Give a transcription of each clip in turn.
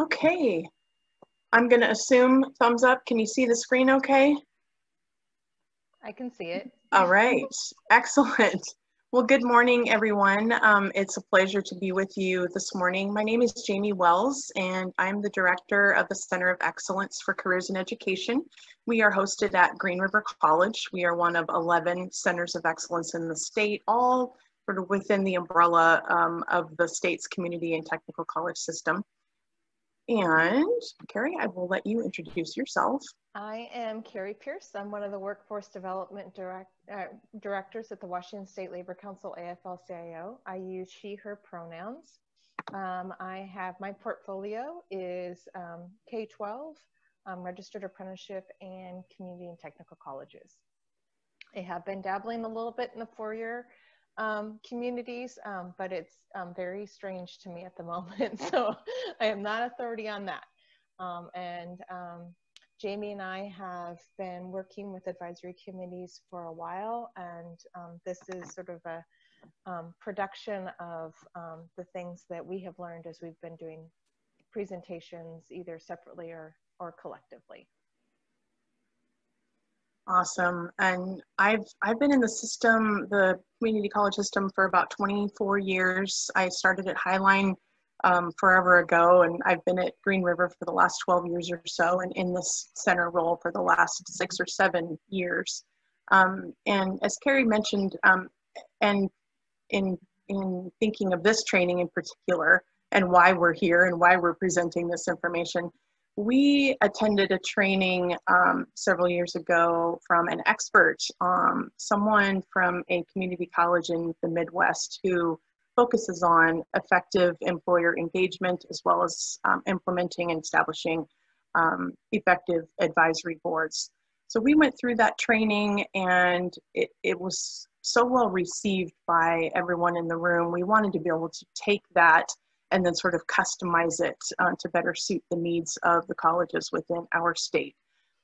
Okay. I'm going to assume thumbs up. Can you see the screen okay? I can see it. All right. Excellent. Well, good morning, everyone. Um, it's a pleasure to be with you this morning. My name is Jamie Wells, and I'm the director of the Center of Excellence for Careers in Education. We are hosted at Green River College. We are one of 11 centers of excellence in the state, all sort of within the umbrella um, of the state's community and technical college system. And Carrie, I will let you introduce yourself. I am Carrie Pierce. I'm one of the workforce development direct, uh, directors at the Washington State Labor Council AFL-CIO. I use she, her pronouns. Um, I have my portfolio is um, K-12, um, registered apprenticeship, and community and technical colleges. I have been dabbling a little bit in the four-year um, communities, um, but it's um, very strange to me at the moment. So I am not authority on that. Um, and um, Jamie and I have been working with advisory committees for a while, and this is sort of a production of the things that we have learned as we've been doing presentations either separately or, or collectively. Awesome. And I've I've been in the system, the community college system, for about 24 years. I started at Highline um, forever ago, and I've been at Green River for the last 12 years or so, and in this center role for the last six or seven years. Um, and as Carrie mentioned, um, and in in thinking of this training in particular, and why we're here and why we're presenting this information, we attended a training um, several years ago from an expert, um, someone from a community college in the Midwest who focuses on effective employer engagement as well as um, implementing and establishing um, effective advisory boards. So we went through that training and it, it was so well received by everyone in the room. We wanted to be able to take that and then sort of customize it uh, to better suit the needs of the colleges within our state.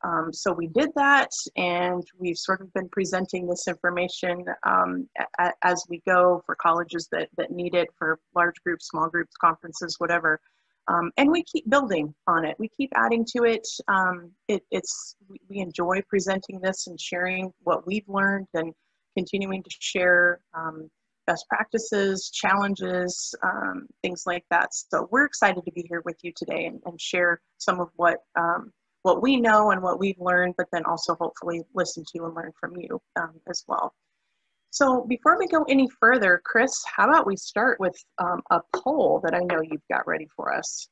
Um, so we did that, and we've sort of been presenting this information um, a, as we go for colleges that, that need it for large groups, small groups, conferences, whatever. Um, and we keep building on it. We keep adding to it. Um, it it's we enjoy presenting this and sharing what we've learned and continuing to share um, best practices, challenges, um, things like that. So we're excited to be here with you today and, and share some of what um, what we know and what we've learned, but then also hopefully listen to and learn from you um, as well. So before we go any further, Chris, how about we start with um, a poll that I know you've got ready for us.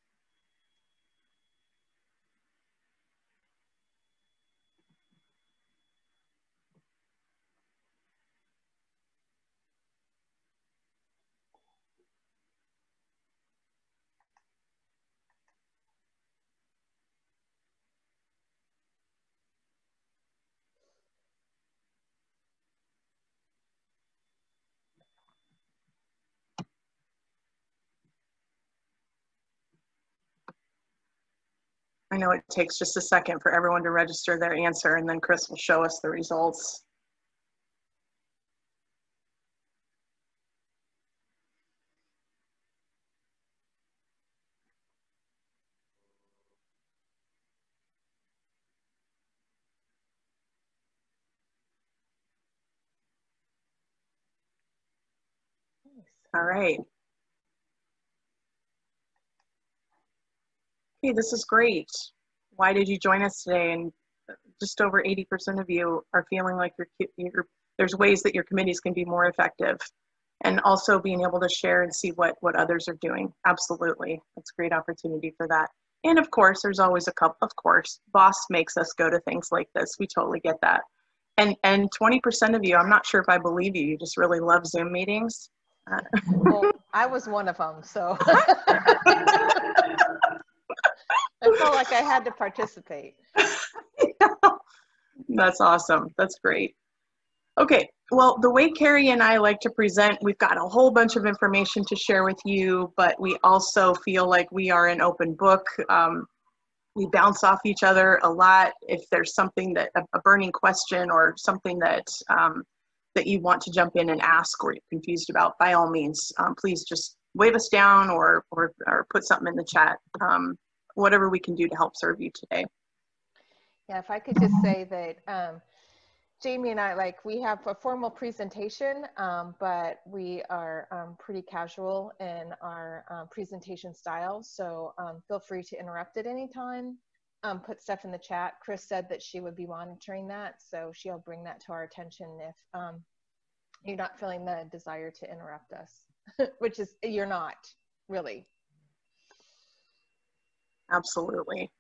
I know it takes just a second for everyone to register their answer and then Chris will show us the results. All right. Hey, this is great. Why did you join us today? And just over 80% of you are feeling like you're, there's ways that your committees can be more effective. And also being able to share and see what, what others are doing. Absolutely. That's a great opportunity for that. And of course, there's always a couple, of course, boss makes us go to things like this. We totally get that. And, and 20% of you, I'm not sure if I believe you, you just really love Zoom meetings. well, I was one of them, so. I felt like I had to participate. That's awesome. That's great. Okay, well, the way Carrie and I like to present, we've got a whole bunch of information to share with you, but we also feel like we are an open book. Um, we bounce off each other a lot. If there's something that a, burning question or something that um, that you want to jump in and ask or you're confused about, by all means, um, please just wave us down or, or, or put something in the chat. Um, whatever we can do to help serve you today. Yeah, if I could just say that um, Jamie and I, like, we have a formal presentation, um, but we are um, pretty casual in our um, presentation style. So um, feel free to interrupt at any time, um, put stuff in the chat. Chris said that she would be monitoring that. So she'll bring that to our attention if you're not feeling the desire to interrupt us, which is, you're not really. Absolutely.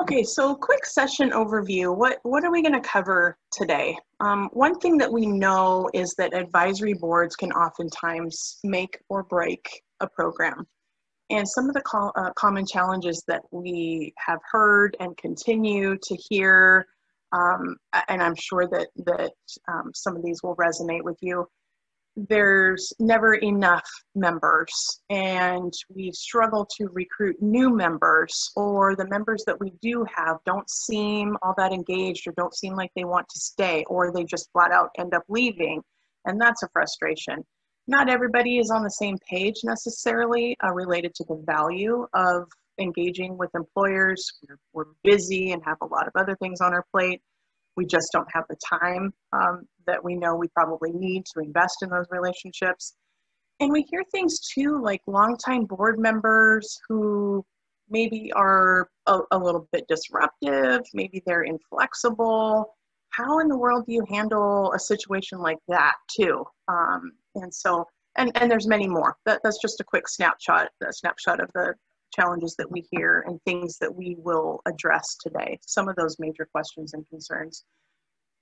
Okay, so quick session overview. What, what are we going to cover today? Um, one thing that we know is that advisory boards can oftentimes make or break a program. And some of the uh, common challenges that we have heard and continue to hear, um, and I'm sure that, that um, some of these will resonate with you, there's never enough members and we struggle to recruit new members or the members that we do have don't seem all that engaged or don't seem like they want to stay or they just flat out end up leaving and that's a frustration. Not everybody is on the same page necessarily uh, related to the value of engaging with employers. We're, we're busy and have a lot of other things on our plate we just don't have the time um, that we know we probably need to invest in those relationships. And we hear things too, like longtime board members who maybe are a, a little bit disruptive, maybe they're inflexible. How in the world do you handle a situation like that too? Um, and so, and, and there's many more. That, that's just a quick snapshot, a snapshot of the challenges that we hear and things that we will address today, some of those major questions and concerns.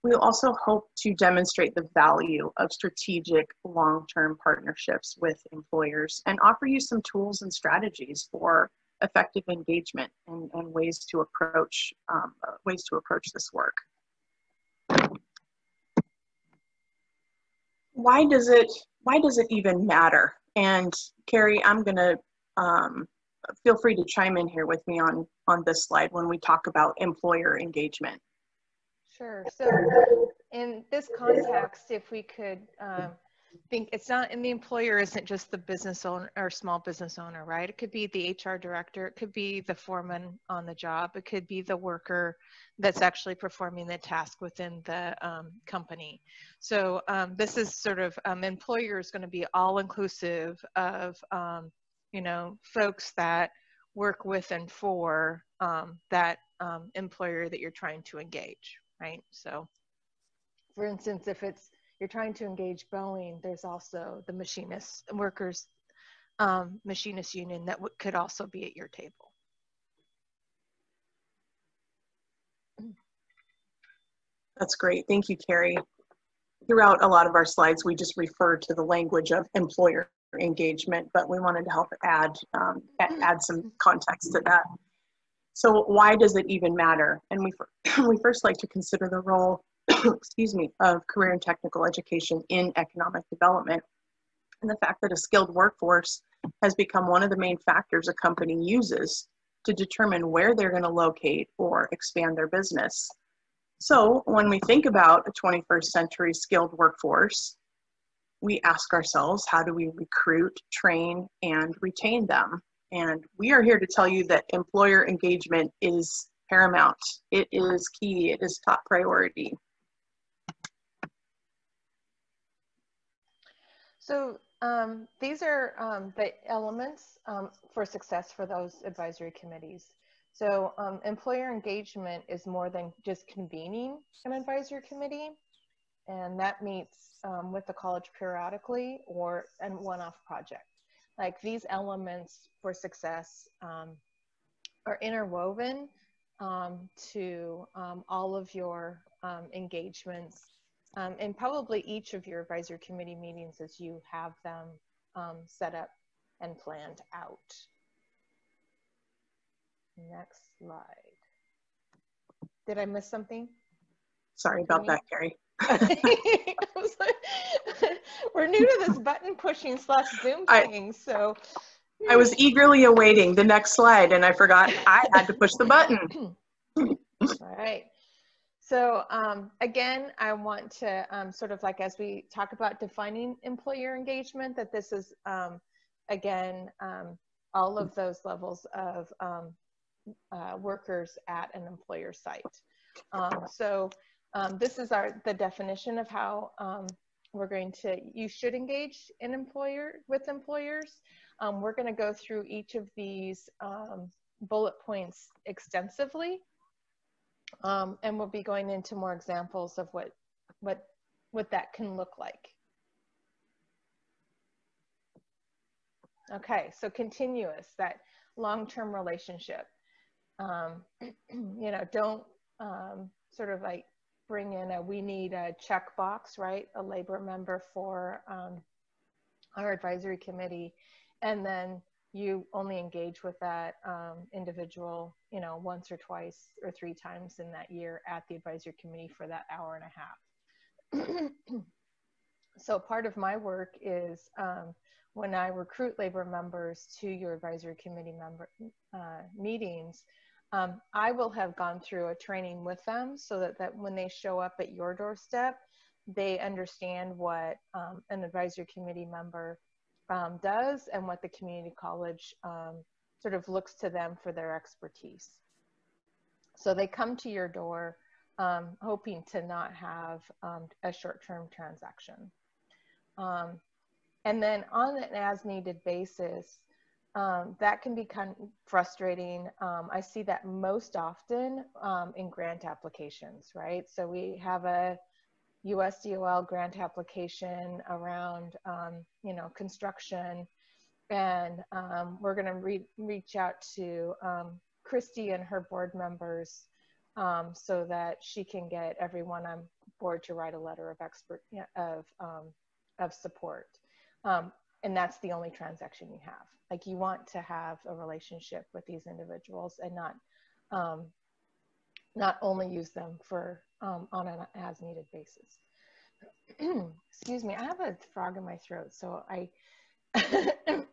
We also hope to demonstrate the value of strategic long-term partnerships with employers and offer you some tools and strategies for effective engagement and, and ways to approach um, ways to approach this work. Why does it why does it even matter? And Carrie, I'm going to um, feel free to chime in here with me on, on this slide when we talk about employer engagement. Sure. So in this context, if we could um, think it's not, and the employer isn't just the business owner or small business owner, right? It could be the HR director, it could be the foreman on the job, it could be the worker that's actually performing the task within the um, company. So um, this is sort of um, employer is going to be all inclusive of um, you know, folks that work with and for um, that um, employer that you're trying to engage, right? So, for instance, if it's you're trying to engage Boeing, there's also the machinists workers um, machinist union that could also be at your table. That's great. Thank you, Carrie. Throughout a lot of our slides, we just refer to the language of employer engagement, but we wanted to help add, um, add some context to that. So why does it even matter? And we, we first like to consider the role, excuse me, of career and technical education in economic development. And the fact that a skilled workforce has become one of the main factors a company uses to determine where they're gonna locate or expand their business. So when we think about a 21st century skilled workforce, we ask ourselves how do we recruit, train, and retain them? And we are here to tell you that employer engagement is paramount. It is key, it is top priority. So um, these are um, the elements um, for success for those advisory committees. So um, employer engagement is more than just convening an advisory committee and that meets um, with the college periodically or a one-off project. Like these elements for success um, are interwoven um, to um, all of your um, engagements um, and probably each of your advisory committee meetings as you have them set up and planned out. Next slide. Did I miss something? Sorry about that, Carrie. we're new to this button pushing slash Zoom thing, I, so. I was eagerly awaiting the next slide and I forgot I had to push the button. All right. So um, again, I want to um, sort of like as we talk about defining employer engagement, that this is um, again um, all of those levels of um, uh, workers at an employer site. Um, so um, this is our the definition of how um, we're going to, you should engage in employer with employers. Um, we're going to go through each of these um, bullet points extensively. Um, and we'll be going into more examples of what, what, what that can look like. Okay, so continuous, that long-term relationship. Um, you know, don't um, sort of like bring in a, we need a checkbox, right? A labor member for um, our advisory committee. And then you only engage with that um, individual, you know, once or twice or three times in that year at the advisory committee for that hour and a half. so part of my work is um, when I recruit labor members to your advisory committee member uh, meetings, um, I will have gone through a training with them so that, that when they show up at your doorstep, they understand what um, an advisory committee member um, does and what the community college um, sort of looks to them for their expertise. So they come to your door um, hoping to not have um, a short-term transaction. and then on an as-needed basis, um, that can be kind of frustrating. Um, I see that most often um, in grant applications, right? So we have a USDOL grant application around, um, you know, construction, and um, we're going to re reach out to um, Christy and her board members so that she can get everyone on board to write a letter of expert of of support. And that's the only transaction you have. Like you want to have a relationship with these individuals and not um, not only use them for um, on an as needed basis. Excuse me i have a frog in my throat so i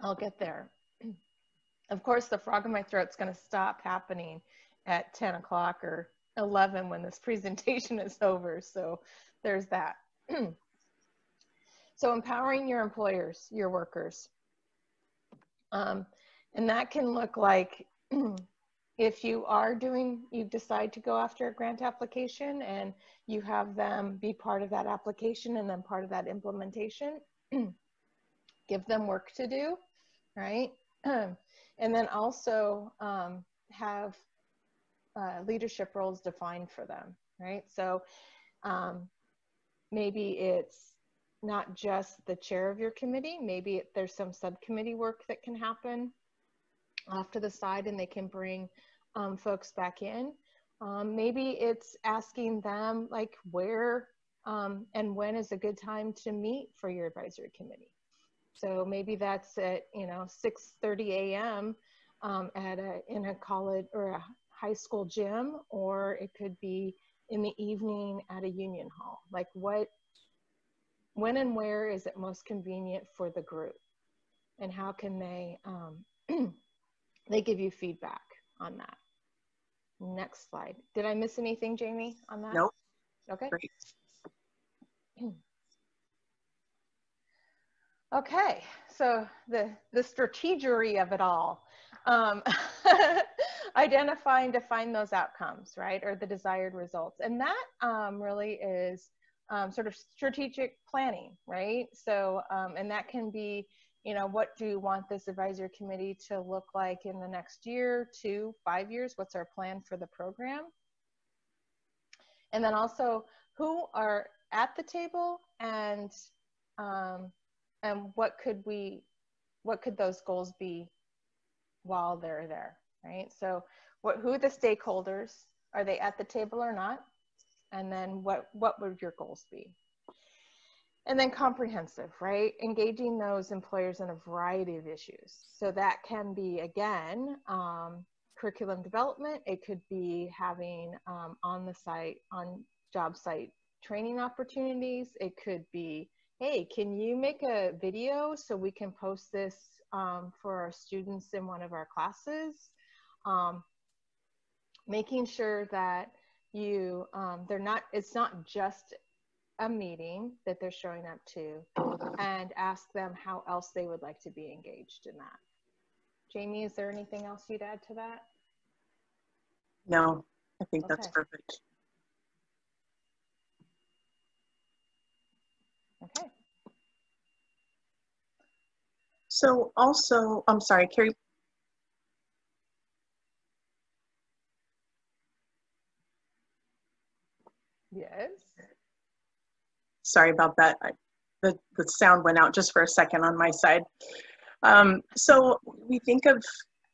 i'll get there. Of course the frog in my throat's going to stop happening at 10 o'clock or 11 when this presentation is over so there's that So empowering your employers, your workers. Um, and that can look like if you are doing, you decide to go after a grant application and you have them be part of that application and then part of that implementation, give them work to do, right? and then also um, have uh, leadership roles defined for them, right? So um, maybe it's not just the chair of your committee. Maybe there's some subcommittee work that can happen off to the side and they can bring um, folks back in. Um, maybe it's asking them like where um, and when is a good time to meet for your advisory committee. So maybe that's at you know 6:30 a.m. Um, at a in a college or a high school gym, or it could be in the evening at a union hall. Like what when and where is it most convenient for the group? And how can they um, they give you feedback on that? Next slide. Did i miss anything jamie on that? Nope. Okay. Great. okay so the the strategery of it all um, identify and define those outcomes right or the desired results and that um, really is um, sort of strategic planning, right? So, um, and that can be, you know, what do you want this advisory committee to look like in the next year, two, five years? What's our plan for the program? And then also, who are at the table and um, and what could we, what could those goals be while they're there, right? So, what who are the stakeholders? Are they at the table or not? and then what what would your goals be and then comprehensive right engaging those employers in a variety of issues so that can be again um, curriculum development it could be having um, on the site on job site training opportunities it could be hey can you make a video so we can post this um, for our students in one of our classes um, making sure that you um, they're not it's not just a meeting that they're showing up to and ask them how else they would like to be engaged in that. Jamie, is there anything else you'd add to that? No, I think okay. that's perfect. Okay. So also, I'm sorry, Carrie. Yes. Sorry about that. I, the, the sound went out just for a second on my side. Um, so we think of,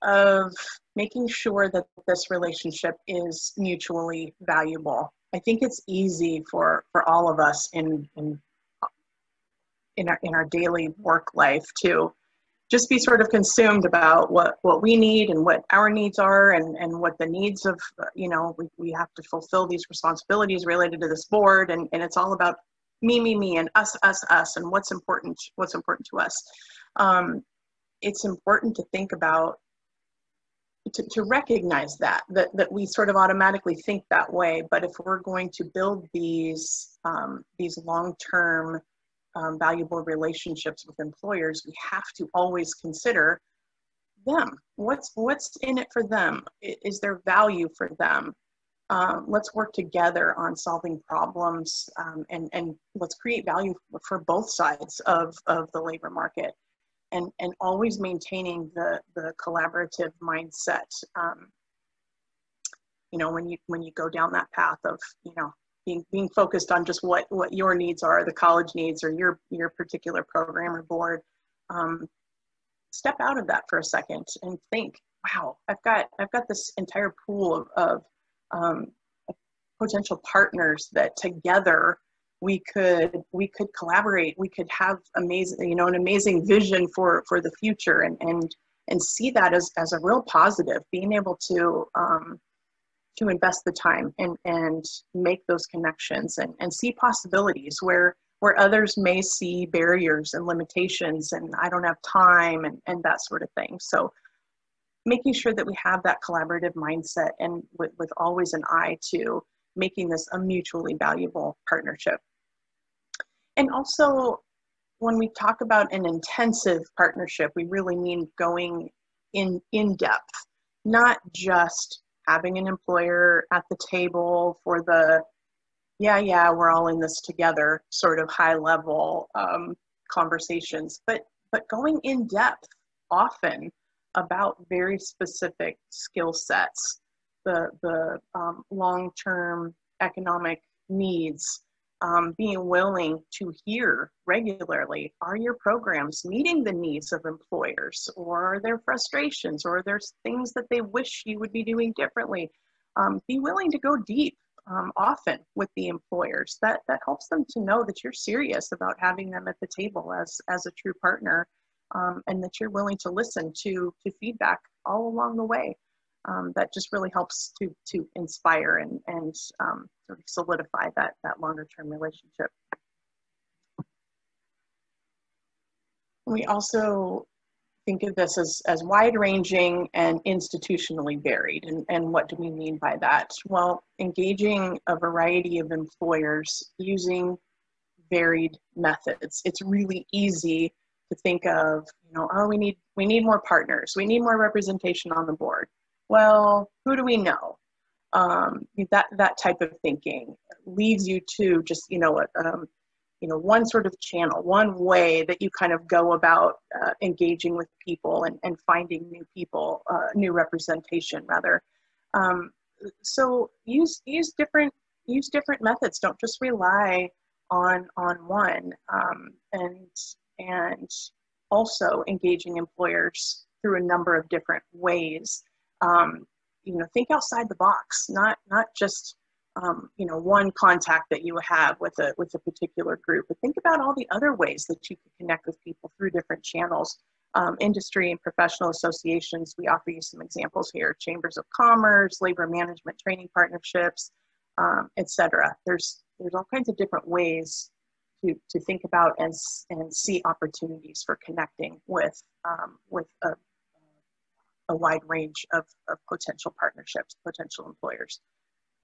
of making sure that this relationship is mutually valuable. I think it's easy for, for all of us in, in, in, our, in our daily work life to just be sort of consumed about what, what we need and what our needs are and, and what the needs of, you know, we, we have to fulfill these responsibilities related to this board and, and it's all about me, me, me and us, us, us and what's important, what's important to us. Um, it's important to think about to, to recognize that, that that we sort of automatically think that way but if we're going to build these um, these long-term um, valuable relationships with employers we have to always consider them. What's what's in it for them? Is there value for them? Um, let's work together on solving problems um, and, and let's create value for both sides of, of the labor market and, and always maintaining the, the collaborative mindset. Um, you know, when you, when you go down that path of, you know, being, being focused on just what, what your needs are, the college needs or your, your particular program or board, um, step out of that for a second and think, wow, I've got, I've got this entire pool of, of um, potential partners that together we could we could collaborate we could have amazing you know an amazing vision for for the future. And and and see that as as a real positive being able to um, to invest the time and and make those connections and and see possibilities where where others may see barriers and limitations and i don't have time and and that sort of thing so making sure that we have that collaborative mindset and with, with always an eye to making this a mutually valuable partnership. And also, when we talk about an intensive partnership, we really mean going in, in depth, not just having an employer at the table for the, yeah, yeah, we're all in this together sort of high level um, conversations, but, but going in depth often about very specific skill sets, the, the um, long-term economic needs, um, being willing to hear regularly, are your programs meeting the needs of employers or are there frustrations or there's things that they wish you would be doing differently? Um, be willing to go deep um, often with the employers. That, that helps them to know that you're serious about having them at the table as, as a true partner um, and that you're willing to listen to, to feedback all along the way. Um, that just really helps to, to inspire and, and um, sort of solidify that, that longer term relationship. We also think of this as, as wide ranging and institutionally varied. And, and what do we mean by that? Well, engaging a variety of employers using varied methods. It's really easy to think of, you know, oh, we need we need more partners, we need more representation on the board. Well, who do we know? Um, that that type of thinking leads you to just you know um, you know one sort of channel, one way that you kind of go about uh, engaging with people and, and finding new people, uh, new representation rather. Um, so use use different use different methods. Don't just rely on on one. Um, and and also engaging employers through a number of different ways. Um, you know, think outside the box, not not just um, you know one contact that you have with a with a particular group, but think about all the other ways that you can connect with people through different channels. Um, industry and professional associations, we offer you some examples here: chambers of commerce, labor management training partnerships, um, etc. There's there's all kinds of different ways to, to think about and, and see opportunities for connecting with, um, with a, a wide range of, of potential partnerships, potential employers.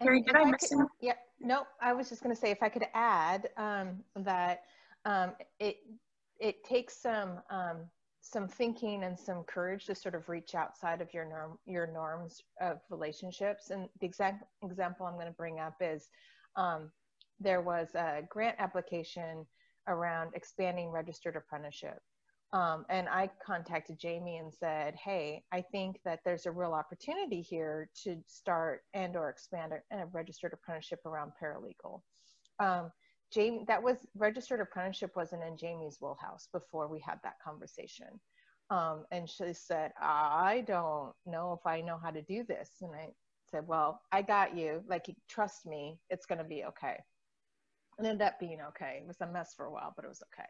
Carrie, did I, I miss could, Yeah, no, I was just going to say if I could add um, that um, it it takes some um, some thinking and some courage to sort of reach outside of your norm your norms of relationships. And the exact example I'm going to bring up is um, there was a grant application around expanding registered apprenticeship. Um, and I contacted Jamie and said, "Hey, I think that there's a real opportunity here to start and or expand a, a registered apprenticeship around paralegal." Um, Jamie, that was registered apprenticeship wasn't in Jamie's wheelhouse before we had that conversation. Um, and she said, "I don't know if I know how to do this." And I said, "Well, I got you. Like, trust me, it's going to be okay." It ended up being okay. It was a mess for a while, but it was okay.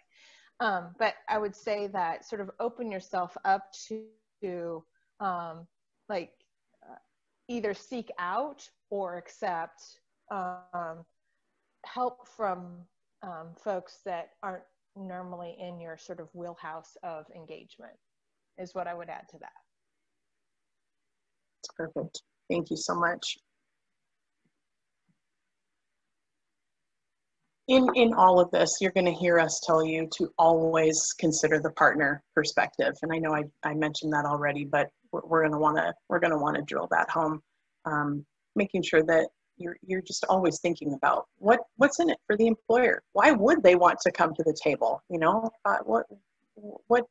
Um, but I would say that sort of open yourself up to um, like uh, either seek out or accept um, help from um, folks that aren't normally in your sort of wheelhouse of engagement is what I would add to that. Perfect. Thank you so much. In in all of this you're going to hear us tell you to always consider the partner perspective. And i know i, I mentioned that already but we're, we're going to want to we're going to want to drill that home um, making sure that you're you're just always thinking about what what's in it for the employer? Why would they want to come to the table? You know uh, what what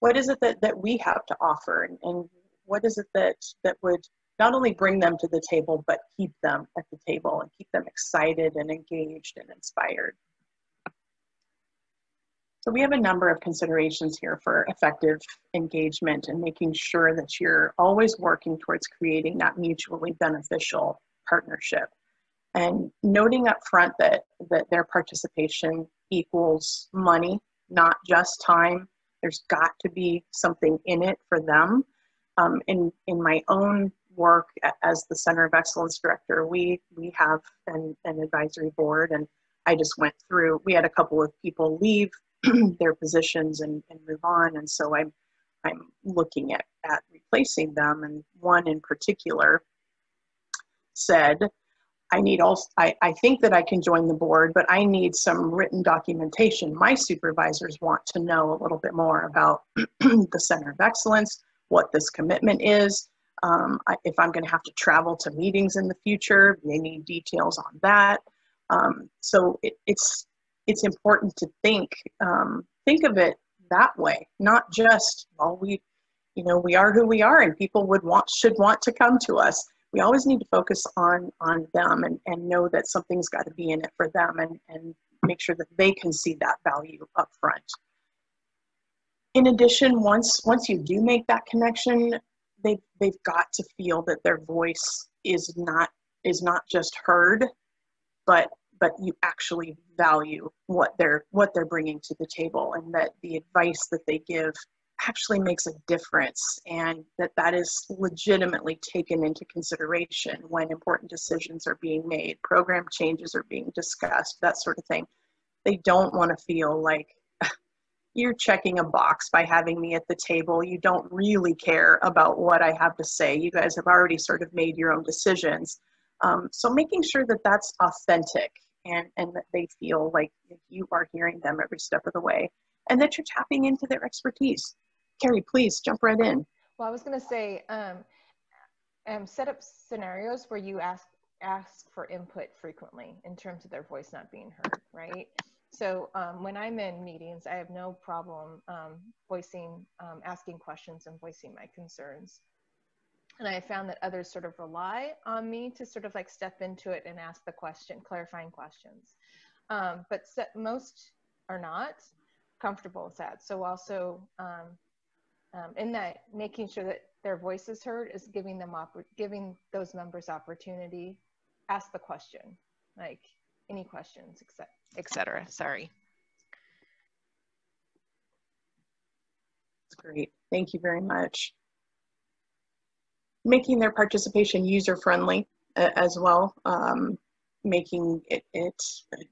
what is it that that we have to offer? And, and what is it that that would not only bring them to the table, but keep them at the table and keep them excited and engaged and inspired. So we have a number of considerations here for effective engagement and making sure that you're always working towards creating that mutually beneficial partnership. And noting up front that, that their participation equals money, not just time. There's got to be something in it for them. Um, in, in my own work as the Center of Excellence Director, we, we have an, an advisory board and I just went through, we had a couple of people leave their positions and, and move on. And so I'm, I'm looking at, at replacing them. And one in particular said, I need also, I, I think that I can join the board, but I need some written documentation. My supervisors want to know a little bit more about the Center of Excellence, what this commitment is, um, I, if I'm going to have to travel to meetings in the future, they need details on that. Um, so it, it's it's important to think um, think of it that way, not just well we you know we are who we are and people would want should want to come to us. We always need to focus on on them and, and know that something's got to be in it for them and, and make sure that they can see that value up front. In addition, once once you do make that connection, they they've got to feel that their voice is not is not just heard but but you actually value what they're what they're bringing to the table and that the advice that they give actually makes a difference and that that is legitimately taken into consideration when important decisions are being made program changes are being discussed that sort of thing. They don't want to feel like you're checking a box by having me at the table. You don't really care about what I have to say. You guys have already sort of made your own decisions. Um, so making sure that that's authentic and, and that they feel like you are hearing them every step of the way and that you're tapping into their expertise. Carrie, please jump right in. Well, I was going to say, um, um, set up scenarios where you ask ask for input frequently in terms of their voice not being heard, right? So um, when I'm in meetings, I have no problem um, voicing, um, asking questions and voicing my concerns. And I found that others sort of rely on me to sort of like step into it and ask the question, clarifying questions. Um, but most are not comfortable with that. So also um, um, in that, making sure that their voice is heard is giving them giving those members opportunity, ask the question, like any questions, etc. Sorry. That's great. Thank you very much. Making their participation user-friendly uh, as well, um, making it, it,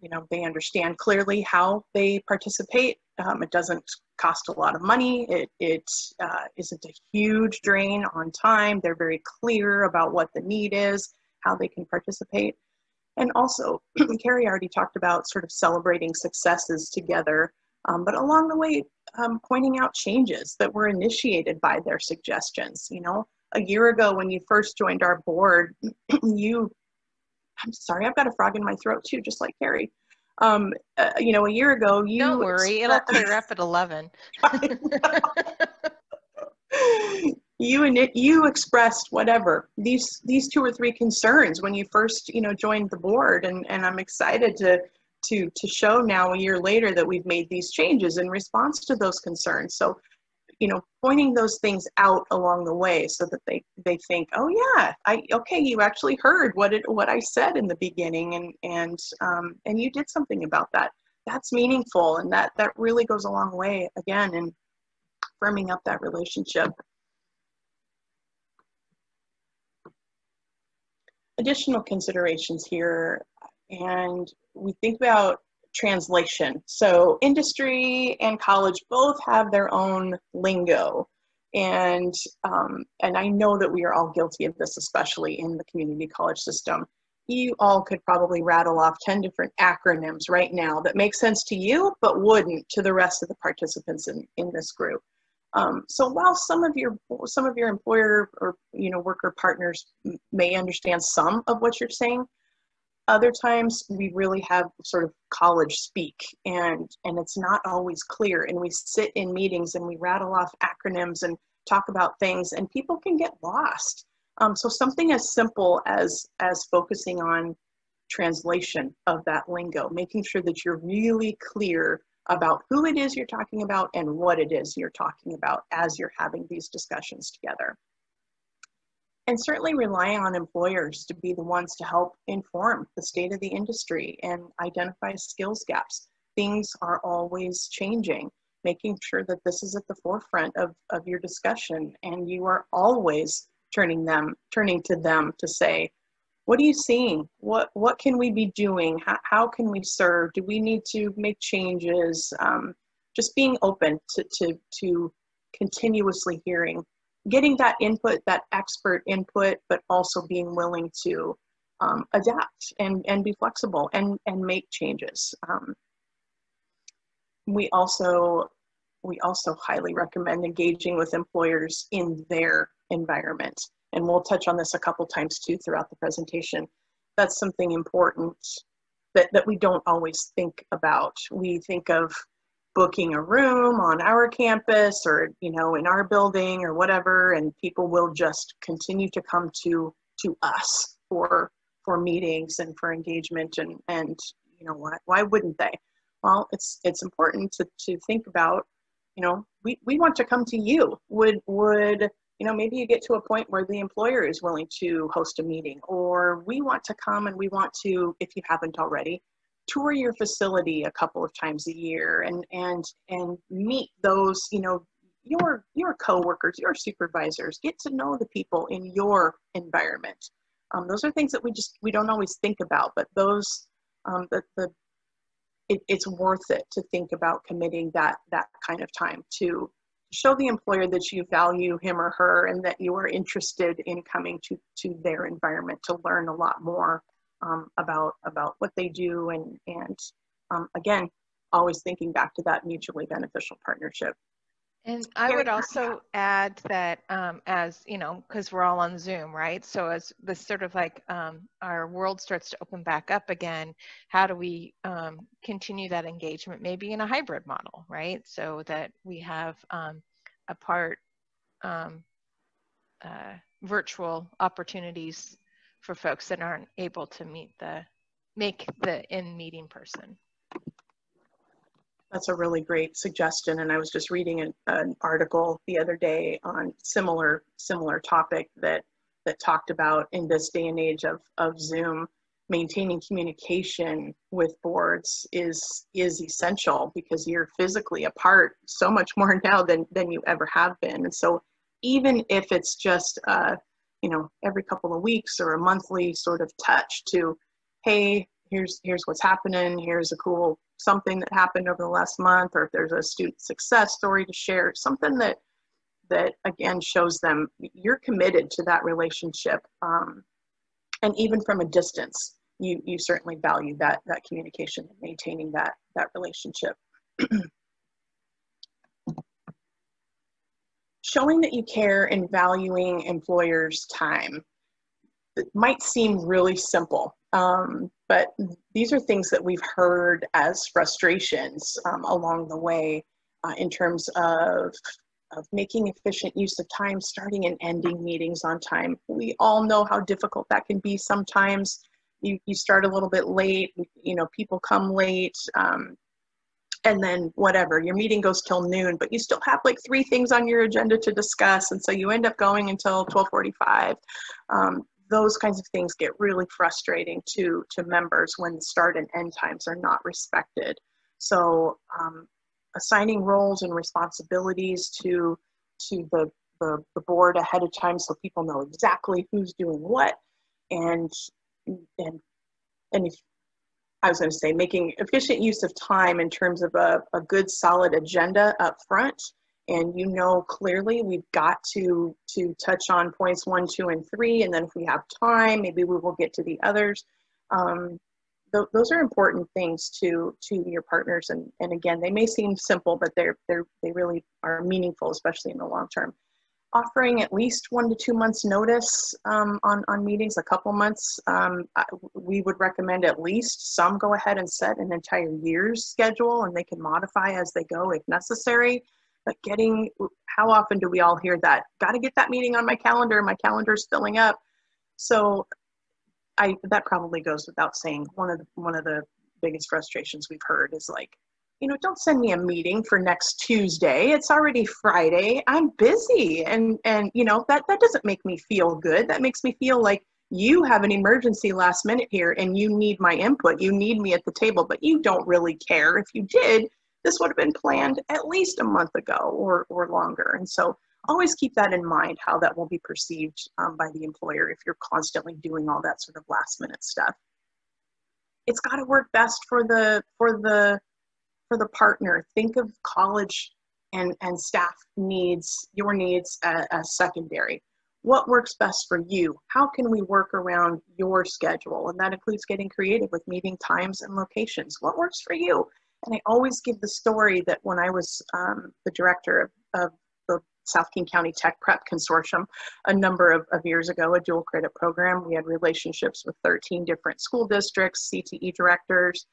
you know, they understand clearly how they participate. Um, it doesn't cost a lot of money. It, it uh, not a huge drain on time. They're very clear about what the need is how they can participate. And also, Carrie already talked about sort of celebrating successes together, um, but along the way, um, pointing out changes that were initiated by their suggestions. You know, a year ago when you first joined our board, you, I'm sorry, I've got a frog in my throat too, just like Carrie. Um, uh, you know, a year ago, you. Don't worry, it'll clear up at 11. you and it, you expressed whatever these these two or three concerns when you first you know joined the board, and and I'm excited to to to show now a year later that we've made these changes in response to those concerns. So you know pointing those things out along the way so that they they think oh yeah i okay you actually heard what it what i said in the beginning. And and um, and you did something about that. That's meaningful. And that that really goes a long way again in firming up that relationship additional considerations here and we think about translation. So industry and college both have their own lingo. And, um, and I know that we are all guilty of this, especially in the community college system. You all could probably rattle off 10 different acronyms right now that make sense to you, but wouldn't to the rest of the participants in, in this group. Um, so while some of your some of your employer or you know worker partners may understand some of what you're saying, other times we really have sort of college speak and and it's not always clear and we sit in meetings and we rattle off acronyms and talk about things and people can get lost. Um, so something as simple as as focusing on translation of that lingo making sure that you're really clear about who it is you're talking about and what it is you're talking about as you're having these discussions together and certainly relying on employers to be the ones to help inform the state of the industry and identify skills gaps. Things are always changing, making sure that this is at the forefront of, of your discussion and you are always turning them, turning to them to say, what are you seeing? What, what can we be doing? How, how can we serve? Do we need to make changes? Um, just being open to, to, to continuously hearing getting that input, that expert input, but also being willing to um, adapt and, and be flexible and, and make changes. Um, we also we also highly recommend engaging with employers in their environment. And we'll touch on this a couple times too throughout the presentation. That's something important that, that we don't always think about. We think of booking a room on our campus or you know in our building or whatever and people will just continue to come to to us for for meetings and for engagement and and you know why why wouldn't they well it's it's important to to think about you know we we want to come to you would would you know maybe you get to a point where the employer is willing to host a meeting or we want to come and we want to if you haven't already tour your facility a couple of times a year and and and meet those you know your your coworkers your supervisors get to know the people in your environment. Um, those are things that we just we don't always think about but those um, the, the it, it's worth it to think about committing that that kind of time to show the employer that you value him or her and that you are interested in coming to to their environment to learn a lot more um, about about what they do and and um, again always thinking back to that mutually beneficial partnership and I would also add that um, as you know, because we're all on Zoom, right? So as this sort of like um, our world starts to open back up again, how do we um, continue that engagement? Maybe in a hybrid model, right? So that we have um, a part um, uh, virtual opportunities for folks that aren't able to meet the make the in meeting person. That's a really great suggestion, and I was just reading an, an article the other day on similar similar topic that that talked about in this day and age of of Zoom, maintaining communication with boards is is essential because you're physically apart so much more now than than you ever have been, and so even if it's just uh, you know every couple of weeks or a monthly sort of touch to hey here's here's what's happening here's a cool something that happened over the last month or if there's a student success story to share something that that again shows them you're committed to that relationship um, and even from a distance, you, you certainly value that, that communication and maintaining that, that relationship. Showing that you care and valuing employers' time. It might seem really simple, um, but these are things that we've heard as frustrations um, along the way uh, in terms of of making efficient use of time, starting and ending meetings on time. We all know how difficult that can be sometimes. You, you start a little bit late, you know, people come late, um, and then whatever, your meeting goes till noon, but you still have like three things on your agenda to discuss, and so you end up going until 1245. Um, those kinds of things get really frustrating to, to members when the start and end times are not respected. So um, assigning roles and responsibilities to to the, the, the board ahead of time so people know exactly who's doing what and and and if I was going to say making efficient use of time in terms of a, a good solid agenda up front and you know clearly we've got to to touch on points one two and three and then if we have time maybe we will get to the others. Um, th- those are important things to to your partners and and again they may seem simple but they're they're they really are meaningful especially in the long term. Offering at least one to two months notice um, on, on meetings a couple months um, we would recommend at least some go ahead and set an entire year's schedule and they can modify as they go if necessary but getting how often do we all hear that got to get that meeting on my calendar my calendar's filling up so I that probably goes without saying. One of the one of the biggest frustrations we've heard is like, you know, don't send me a meeting for next Tuesday. It's already Friday. I'm busy, and and you know that that doesn't make me feel good. That makes me feel like you have an emergency last minute here, and you need my input. You need me at the table, but you don't really care. If you did, this would have been planned at least a month ago or or longer. And so always keep that in mind how that will be perceived um, by the employer if you're constantly doing all that sort of last minute stuff. It's got to work best for the for the for the partner. Think of college and and staff needs your needs as, as secondary. What works best for you? How can we work around your schedule? And that includes getting creative with meeting times and locations. What works for you and i always give the story that when i was um, the director of, of South King County Tech Prep Consortium a number of, of years ago, a dual credit program. We had relationships with 13 different school districts, CTE directors,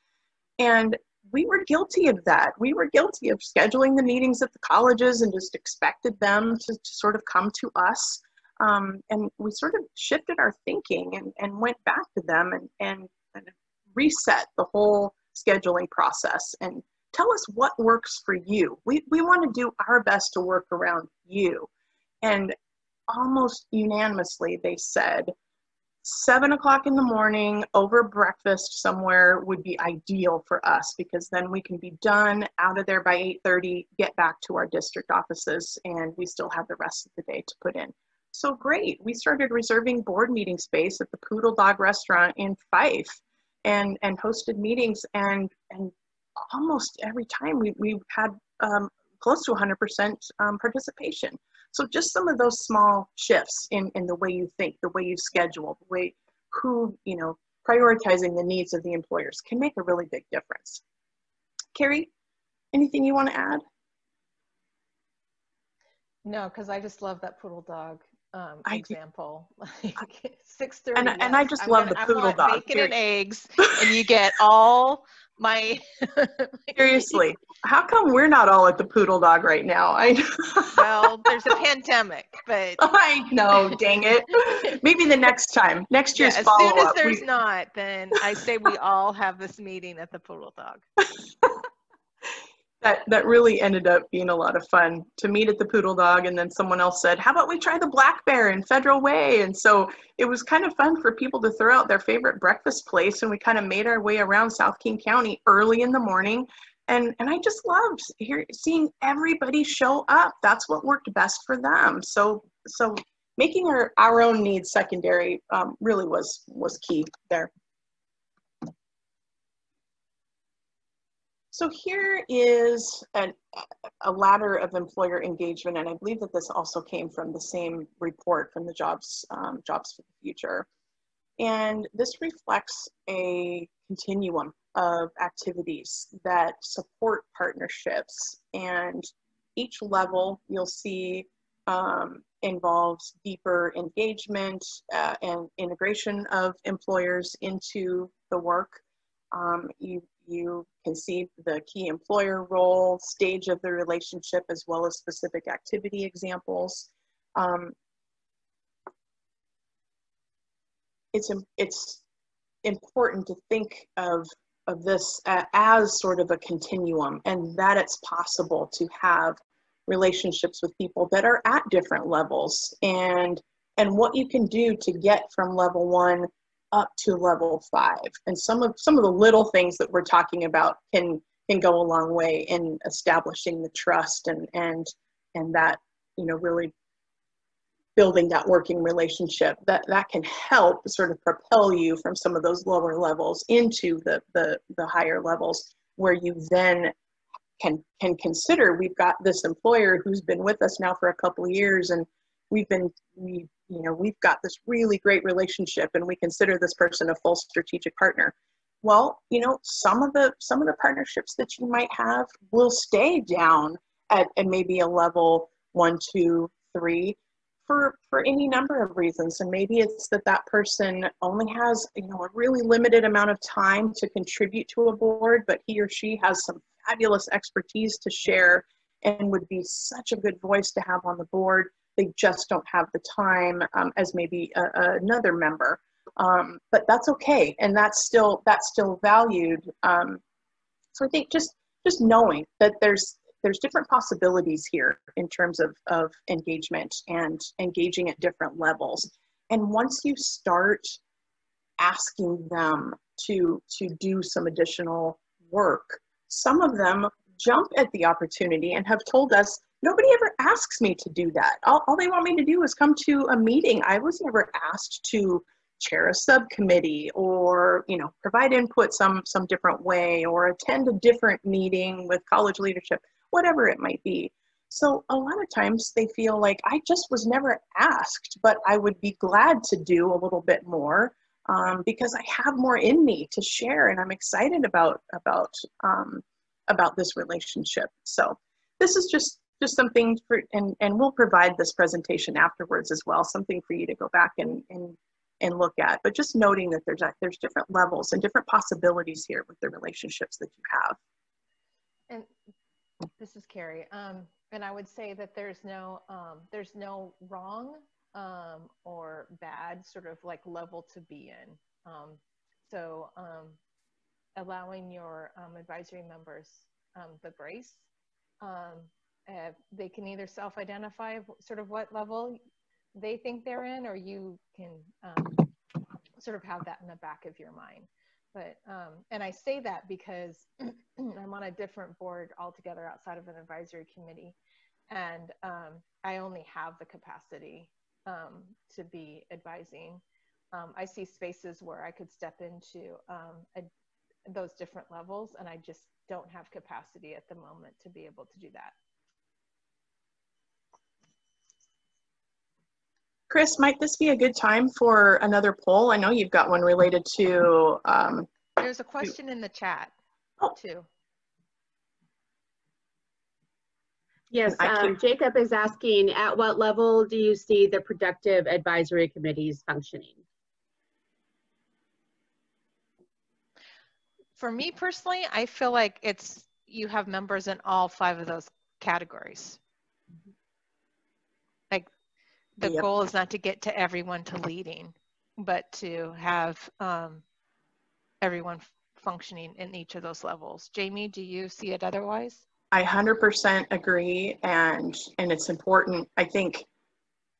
and we were guilty of that. We were guilty of scheduling the meetings at the colleges and just expected them to, to sort of come to us. Um, and we sort of shifted our thinking and, and went back to them and, and, and reset the whole scheduling process and tell us what works for you. We, we want to do our best to work around you. And almost unanimously, they said, seven o'clock in the morning over breakfast somewhere would be ideal for us because then we can be done out of there by 8.30 get back to our district offices and we still have the rest of the day to put in so great we started reserving board meeting space at the poodle dog restaurant in fife and and hosted meetings and and almost every time we, we've had um, close to 100% um, participation. So just some of those small shifts in, in the way you think, the way you schedule, the way who, you know, prioritizing the needs of the employers can make a really big difference. Carrie, anything you want to add? No, because I just love that poodle dog um, I example. Like six thirty. And, and I just I'm love gonna, the poodle dog. Bacon and eggs, and you get all my. Seriously, how come we're not all at the poodle dog right now? I. well, there's a pandemic, but. I know. Dang it. Maybe the next time, next year's yeah, as follow up. As soon as there's we... not, then I say we all have this meeting at the poodle dog that that really ended up being a lot of fun to meet at the poodle dog. And then someone else said how about we try the black bear in federal way? And so it was kind of fun for people to throw out their favorite breakfast place. And we kind of made our way around south king county early in the morning. And and i just loved here seeing everybody show up. That's what worked best for them. So so making our our own needs secondary um, really was was key there So here is an, a ladder of employer engagement, and I believe that this also came from the same report from the Jobs, um, Jobs for the Future. And this reflects a continuum of activities that support partnerships. And each level you'll see um, involves deeper engagement uh, and integration of employers into the work. Um, you, you can see the key employer role, stage of the relationship, as well as specific activity examples. Um, it's, it's important to think of, of this as sort of a continuum and that it's possible to have relationships with people that are at different levels and and what you can do to get from level one up to level five. And some of some of the little things that we're talking about can can go a long way in establishing the trust and and and that you know really building that working relationship. That that can help sort of propel you from some of those lower levels into the the, the higher levels where you then can can consider we've got this employer who's been with us now for a couple years and we've been we you know we've got this really great relationship and we consider this person a full strategic partner. Well you know some of the some of the partnerships that you might have will stay down at, at maybe a level one two three for for any number of reasons. And maybe it's that that person only has you know a really limited amount of time to contribute to a board but he or she has some fabulous expertise to share and would be such a good voice to have on the board they just don't have the time um, as maybe a, a, another member um, but that's okay and that's still that's still valued um, so i think just just knowing that there's there's different possibilities here in terms of, of engagement and engaging at different levels. And once you start asking them to, to do some additional work, some of them jump at the opportunity and have told us, nobody ever asks me to do that. All, all they want me to do is come to a meeting. I was never asked to chair a subcommittee or you know provide input some some different way or attend a different meeting with college leadership whatever it might be. So a lot of times they feel like I just was never asked, but I would be glad to do a little bit more um, because I have more in me to share, and I'm excited about about um, about this relationship. So this is just just something for, and and we'll provide this presentation afterwards as well, something for you to go back and and and look at. But just noting that there's there's different levels and different possibilities here with the relationships that you have. And this is Carrie. Um, and I would say that there's no um, there's no wrong um, or bad sort of like level to be in. Um, so um, allowing your um, advisory members the grace. Uh, they can either self-identify sort of what level they think they're in, or you can sort of have that in the back of your mind but um, and I say that because I'm on a different board altogether outside of an advisory committee, and um, I only have the capacity um, to be advising. Um, I see spaces where I could step into um, a, those different levels, and I just don't have capacity at the moment to be able to do that. Chris, might this be a good time for another poll? I know you've got one related to. Um, There's a question in the chat oh. too. Yes, um, Jacob is asking, at what level do you see the productive advisory committees functioning? For me personally, I feel like it's you have members in all five of those categories the yep. goal is not to get to everyone to leading, but to have um, everyone functioning in each of those levels. Jamie, do you see it otherwise? I 100% agree, and and it's important. I think,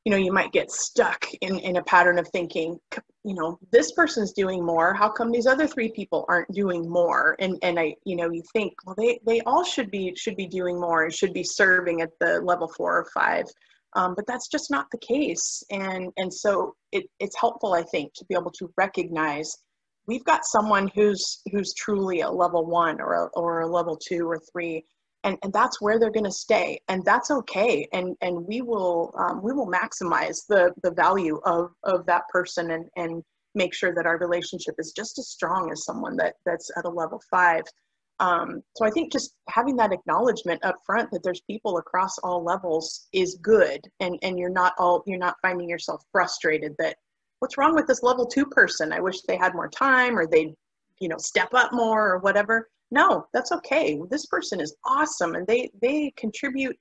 you know, you might get stuck in in a pattern of thinking, you know, this person's doing more. How come these other three people aren't doing more? And and I, you know, you think, well, they they all should be should be doing more and should be serving at the level four or five. Um, but that's just not the case. And, and so it, it's helpful, I think, to be able to recognize we've got someone who's, who's truly a level one or a, or a level two or three, and, and that's where they're going to stay. And that's okay. And, and we will, um, we will maximize the, the value of, of that person and, and make sure that our relationship is just as strong as someone that that's at a level five. Um, so I think just having that acknowledgement up front that there's people across all levels is good, and and you're not all you're not finding yourself frustrated that what's wrong with this level two person? I wish they had more time or they'd you know step up more or whatever. No, that's okay. This person is awesome, and they they contribute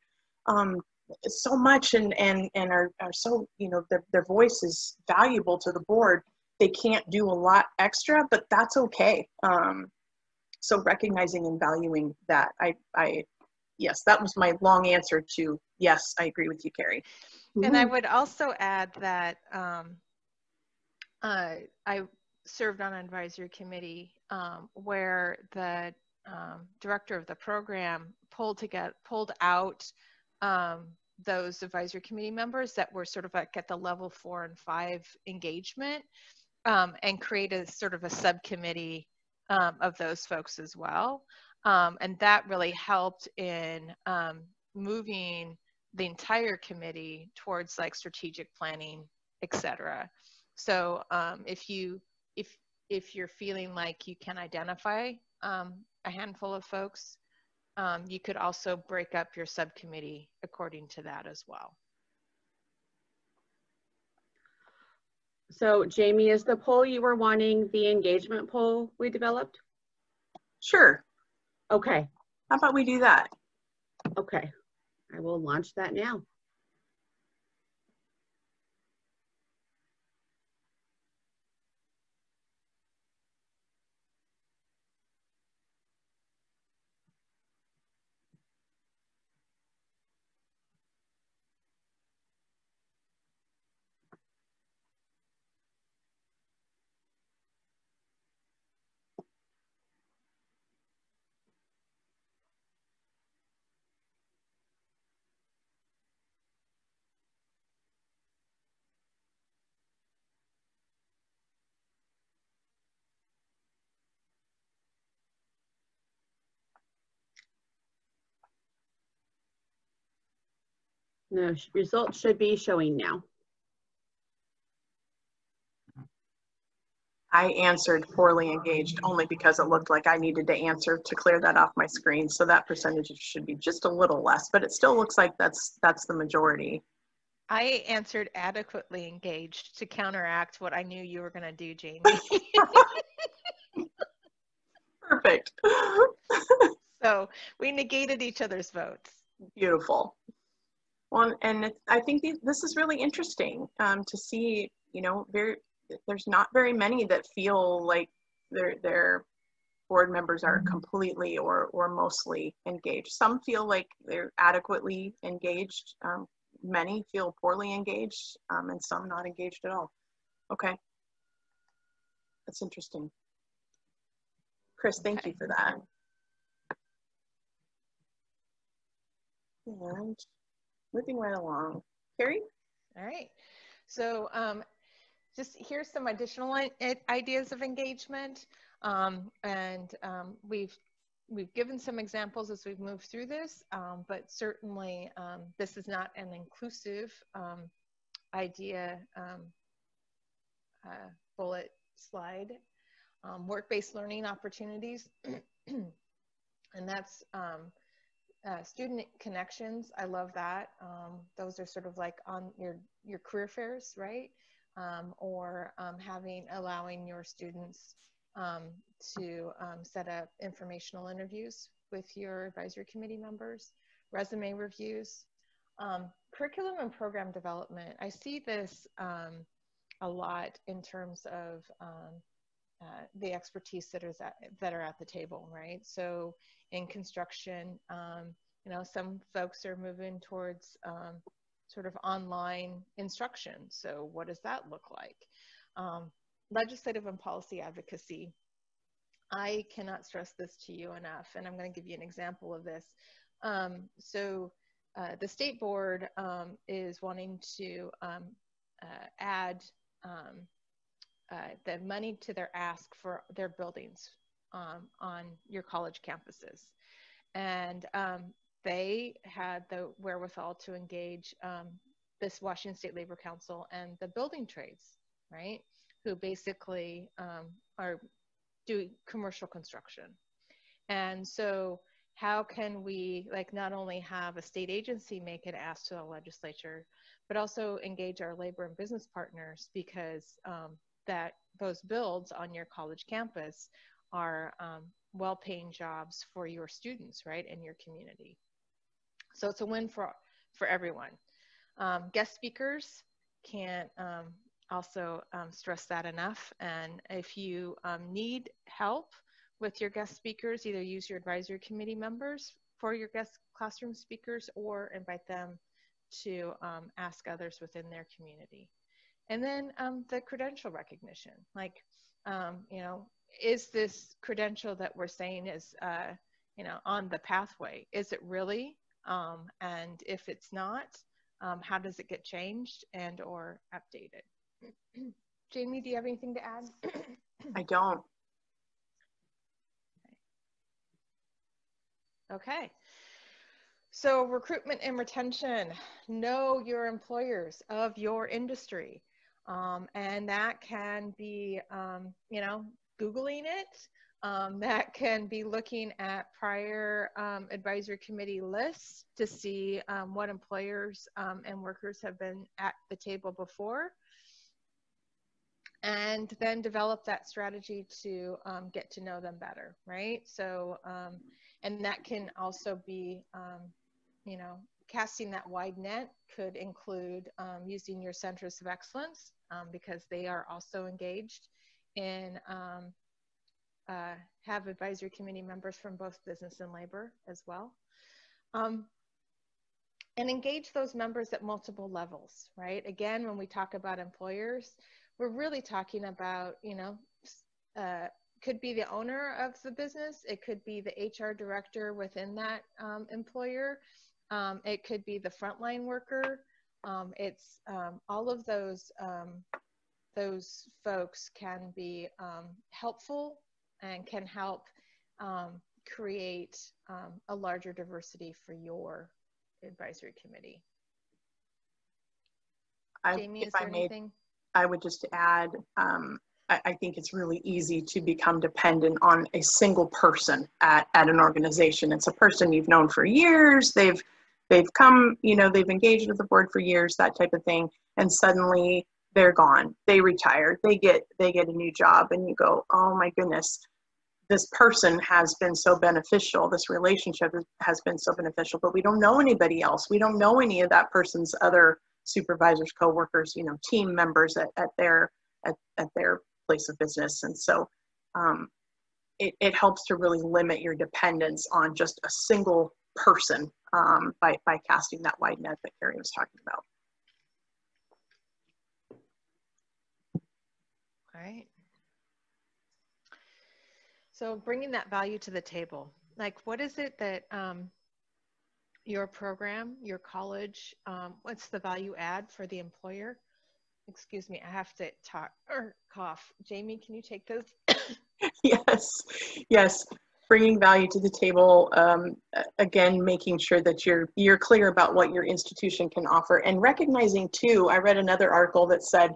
um, so much and and and are, are so you know their, their voice is valuable to the board they can't do a lot extra but that's okay um, so recognizing and valuing that i i yes that was my long answer to yes i agree with you carrie. And i would also add that um, uh, i served on an advisory committee um, where the um, director of the program pulled to get pulled out um, those advisory committee members that were sort of like at the level four and five engagement um, and create a sort of a subcommittee um, of those folks as well. Um, and that really helped in um, moving the entire committee towards like strategic planning, etc. So um, if you if if you're feeling like you can identify um, a handful of folks, um, you could also break up your subcommittee according to that as well. So Jamie, is the poll you were wanting the engagement poll we developed? Sure. Okay. How about we do that? Okay. I will launch that now. The results should be showing now. I answered poorly engaged only because it looked like I needed to answer to clear that off my screen. So that percentage should be just a little less, but it still looks like that's that's the majority. I answered adequately engaged to counteract what I knew you were going to do, Jamie. Perfect. so we negated each other's votes. Beautiful. Well, and I think this is really interesting um, to see. You know, very there's not very many that feel like their their board members are completely or or mostly engaged. Some feel like they're adequately engaged. Um, many feel poorly engaged, um, and some not engaged at all. Okay, that's interesting. Chris, thank okay. you for that. And moving right along. Carrie? All right. So um, just here's some additional ideas of engagement. Um, and um, we've we've given some examples as we've moved through this, um, but certainly um, this is not an inclusive um, idea uh, bullet slide. Work-based learning opportunities, and that's uh, student connections, I love that. Um, those are sort of like on your, your career fairs, right? Um, or um, having, allowing your students um, to um, set up informational interviews with your advisory committee members, resume reviews, um, curriculum and program development. I see this a lot in terms of uh, the expertise that is at, that are at the table, right? So in construction, um, you know, some folks are moving towards um, sort of online instruction. So what does that look like? Um, legislative and policy advocacy. I cannot stress this to you enough, and I'm going to give you an example of this. Um, so uh, the state board um, is wanting to uh, add uh, the money to their ask for their buildings um, on your college campuses. And um, they had the wherewithal to engage um, this Washington State Labor Council and the building trades, right? who basically um, are doing commercial construction. And so how can we like not only have a state agency make an ask to the legislature, but also engage our labor and business partners because um, that those builds on your college campus are um, well-paying jobs for your students, right, and your community. So it's a win for for everyone. Um, guest speakers can't um, also um, stress that enough. And if you um, need help with your guest speakers, either use your advisory committee members for your guest classroom speakers or invite them to um, ask others within their community. And then um, the credential recognition, like, um, you know, is this credential that we're saying is, uh, you know, on the pathway? Is it really? Um, and if it's not, how does it get changed and or updated? Jamie, do you have anything to add? I don't. Okay. So recruitment and retention, know your employers of your industry. Um, and that can be, um, you know, Googling it. Um, that can be looking at prior um, advisory committee lists to see um, what employers um, and workers have been at the table before and then develop that strategy to get to know them better, right? So, and that can also be, you know, casting that wide net could include um, using your centers of excellence um, because they are also engaged in um, uh, have advisory committee members from both business and labor as well. and engage those members at multiple levels, right? Again, when we talk about employers, we're really talking about, you know, uh, could be the owner of the business, it could be the HR director within that um, employer, um, it could be the frontline worker. Um, it's um, all of those um, those folks can be um, helpful and can help create a larger diversity for your advisory committee. I, Jamie, is there anything? I would just add, um, I, I, think it's really easy to become dependent on a single person at, at an organization. It's a person you've known for years. They've they've come, you know, they've engaged with the board for years, that type of thing, and suddenly they're gone. They retire. They get they get a new job, and you go, oh my goodness, this person has been so beneficial. This relationship has been so beneficial, but we don't know anybody else. We don't know any of that person's other supervisors, coworkers, you know, team members at, at their at, at their place of business. And so um, it, it helps to really limit your dependence on just a single person um, by, by casting that wide net that Carrie was talking about. All right. So bringing that value to the table, like what is it that um, your program, your college, um, what's the value add for the employer? Excuse me, I have to talk or cough. Jamie, can you take this? yes, yes. Bringing value to the table. Um, again, making sure that you're you're clear about what your institution can offer, and recognizing too. I read another article that said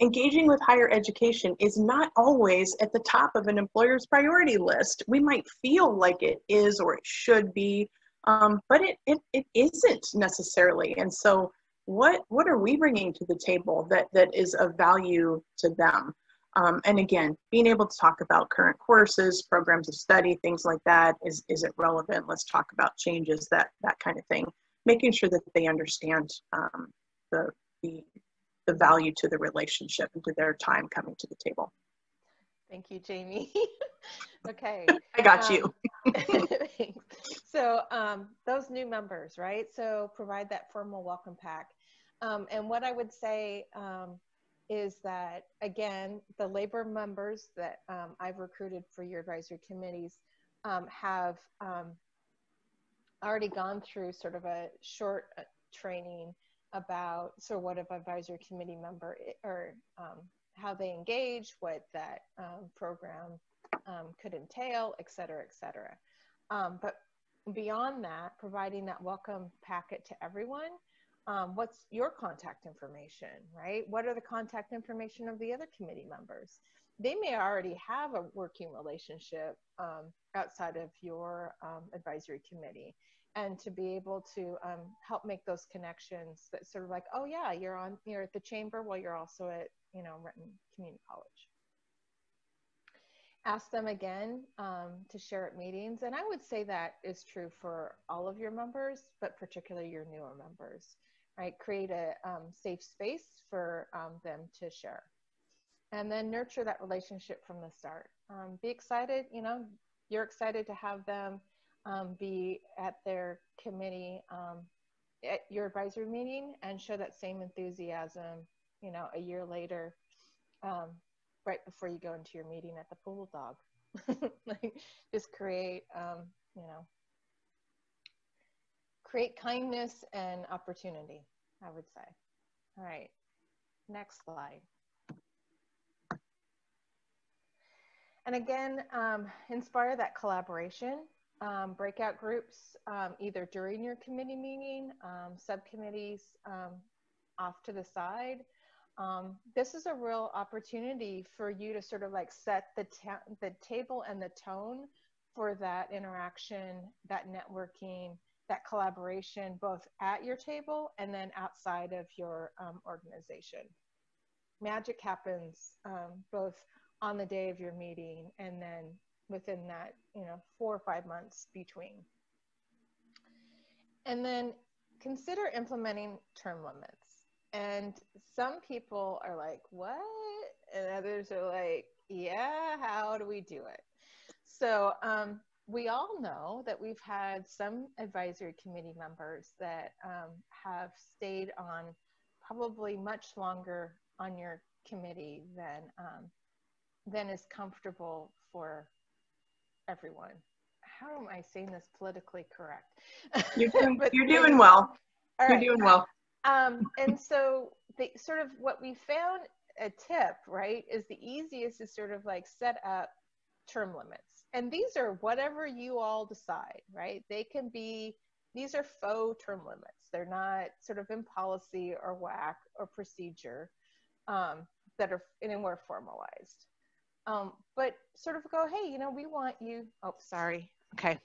engaging with higher education is not always at the top of an employer's priority list. We might feel like it is or it should be, um, but it, it, it isn't necessarily. And so what, what are we bringing to the table that, that is of value to them? Um, and again, being able to talk about current courses, programs of study, things like that, is, is it relevant? Let's talk about changes, that, that kind of thing. Making sure that they understand um, the, the, the value to the relationship and to their time coming to the table. Thank you, Jamie. okay. I got um, you. so um, those new members, right? So provide that formal welcome pack. Um, and what I would say um, is that, again, the labor members that um, I've recruited for your advisory committees um, have already gone through sort of a short uh, training about sort of what an advisory committee member or how they engage, what that program um, could entail, et cetera, et cetera. Um, but beyond that, providing that welcome packet to everyone um, what's your contact information, right? What are the contact information of the other committee members? They may already have a working relationship um, outside of your um, advisory committee. And to be able to um, help make those connections that sort of like, oh yeah, you're on, you're at the chamber while you're also at, you know, Renton Community College ask them again um, to share at meetings. And I would say that is true for all of your members, but particularly your newer members right? Create a um, safe space for um, them to share. And then nurture that relationship from the start. Um, be excited, you know, you're excited to have them um, be at their committee um, at your advisory meeting and show that same enthusiasm, you know, a year later, um, right before you go into your meeting at the poodle dog. like just create, you know, create kindness and opportunity, I would say. All right, next slide. And again, um, inspire that collaboration. Um, breakout groups, um, either during your committee meeting, um, subcommittees um, off to the side. Um, this is a real opportunity for you to sort of like set the, the table and the tone for that interaction, that networking, that collaboration both at your table and then outside of your um, organization. Magic happens um, both on the day of your meeting and then within that, you know, four or five months between. And then consider implementing term limits. And some people are like, what? And others are like, yeah, how do we do it? So um, we all know that we've had some advisory committee members that um, have stayed on probably much longer on your committee than um, than is comfortable for everyone. How am I saying this politically correct? You're doing, you're doing well. You're doing well. Um, and so the sort of what we found a tip, right, is the easiest is sort of like set up term limits and these are whatever you all decide, right? They can be, these are faux term limits. They're not sort of in policy or WAC or procedure um, that are anywhere formalized. Um, but sort of go, hey, you know, we want you, oh, sorry. Okay.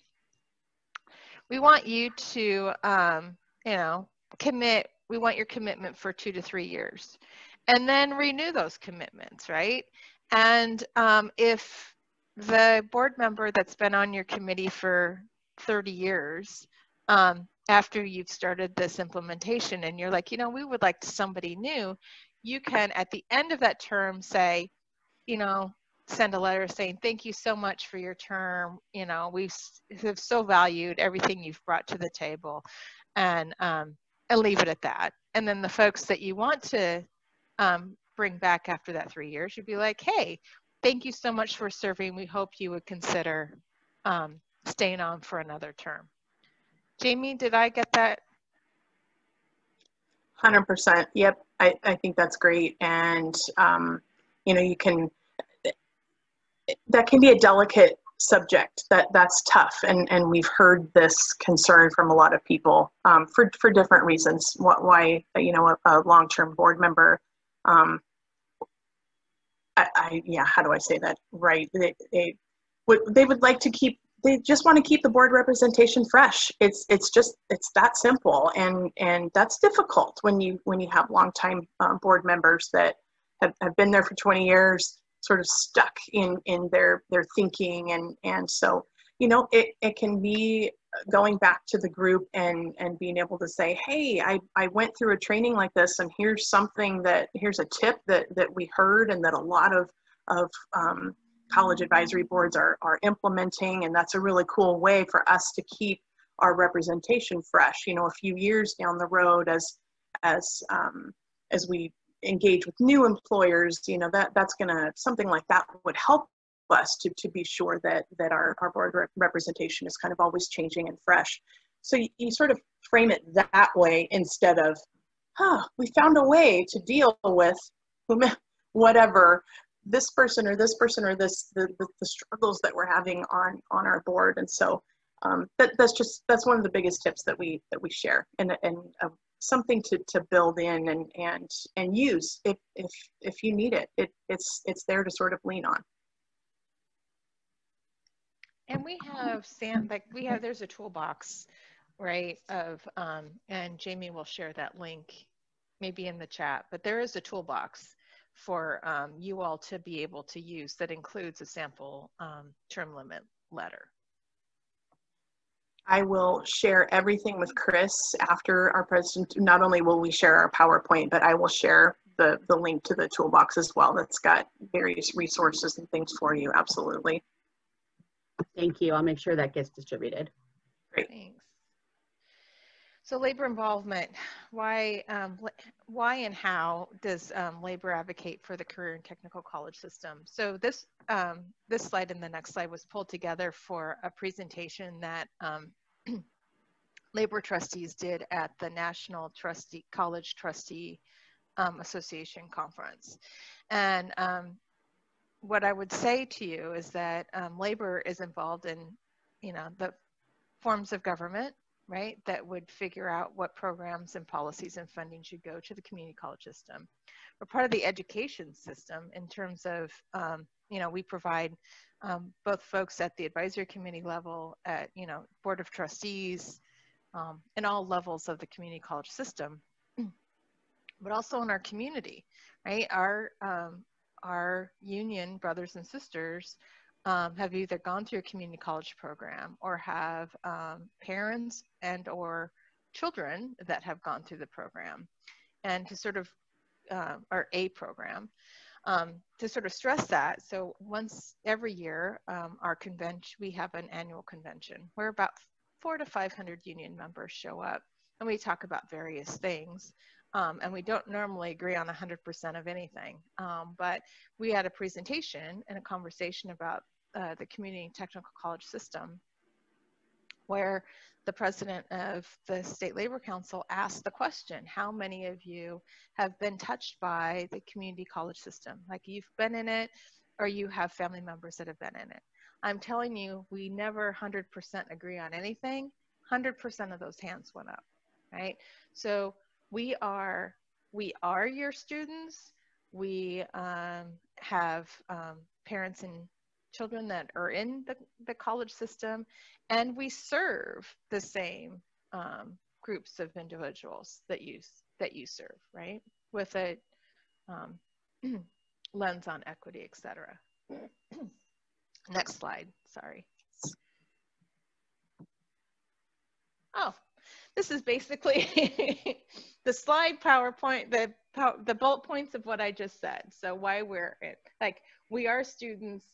We want you to, um, you know, commit, we want your commitment for two to three years and then renew those commitments, right? And um, if the board member that's been on your committee for 30 years, um, after you've started this implementation and you're like, you know, we would like somebody new, you can at the end of that term say, you know, send a letter saying, thank you so much for your term. You know, we have so valued everything you've brought to the table and, um, and leave it at that. And then the folks that you want to um, bring back after that three years, you'd be like, hey, thank you so much for serving. We hope you would consider um, staying on for another term. Jamie, did I get that? 100%. Yep, I, I think that's great. And, um, you know, you can, that can be a delicate subject that that's tough and and we've heard this concern from a lot of people um, for for different reasons what why you know a, a long-term board member um, I, I, yeah, how do I say that right? They, they would they would like to keep they just want to keep the board representation fresh. It's it's just it's that simple, and and that's difficult when you when you have longtime um, board members that have, have been there for 20 years, sort of stuck in in their their thinking, and and so you know it it can be going back to the group and and being able to say hey i i went through a training like this and here's something that here's a tip that that we heard and that a lot of of um, college advisory boards are are implementing and that's a really cool way for us to keep our representation fresh. You know a few years down the road as as um, as we engage with new employers you know that that's gonna something like that would help us to, to be sure that, that our, our board re representation is kind of always changing and fresh. So you, you sort of frame it that way instead of, huh, we found a way to deal with whatever this person or this person or this the, the, the struggles that we're having on on our board and so um, that, that's just that's one of the biggest tips that we that we share and, and a something to, to build in and and and use if if if you need it. It it's it's there to sort of lean on. And we have Sam like we have there's a toolbox, right? Of um, and Jamie will share that link maybe in the chat, but there is a toolbox for um, you all to be able to use that includes a sample um, term limit letter. I will share everything with Chris after our presentation. Not only will we share our PowerPoint, but I will share the, the link to the toolbox as well. That's got various resources and things for you. Absolutely. Thank you. I'll make sure that gets distributed. Great. Thanks. So labor involvement, why, um, why and how does um, labor advocate for the career and technical college system? So this, um, this slide and the next slide was pulled together for a presentation that um, labor trustees did at the National Trustee College Trustee um, Association Conference. And um, what I would say to you is that labor is involved in, you know, the forms of government right, that would figure out what programs and policies and funding should go to the community college system. We're part of the education system in terms of, um, you know, we provide um, both folks at the advisory committee level, at, you know, board of trustees, um, in all levels of the community college system, but also in our community, right? Our, um, our union brothers and sisters um, have either gone through a community college program or have um, parents and or children that have gone through the program and to sort of uh, or a program um, to sort of stress that. So once every year um, our convention we have an annual convention where about four to 500 union members show up and we talk about various things um, and we don't normally agree on 100% of anything. Um, but we had a presentation and a conversation about uh, the community technical college system, where the president of the State Labor Council asked the question, how many of you have been touched by the community college system? Like you've been in it or you have family members that have been in it. I'm telling you, we never 100% agree on anything. 100% of those hands went up, right? So we are, we are your students. We um, have um, parents and children that are in the, the college system, and we serve the same um, groups of individuals that you that you serve, right? With a um, lens on equity, etc. Next slide. Sorry. Oh, this is basically the slide PowerPoint, the the bullet points of what I just said. So why we're like we are students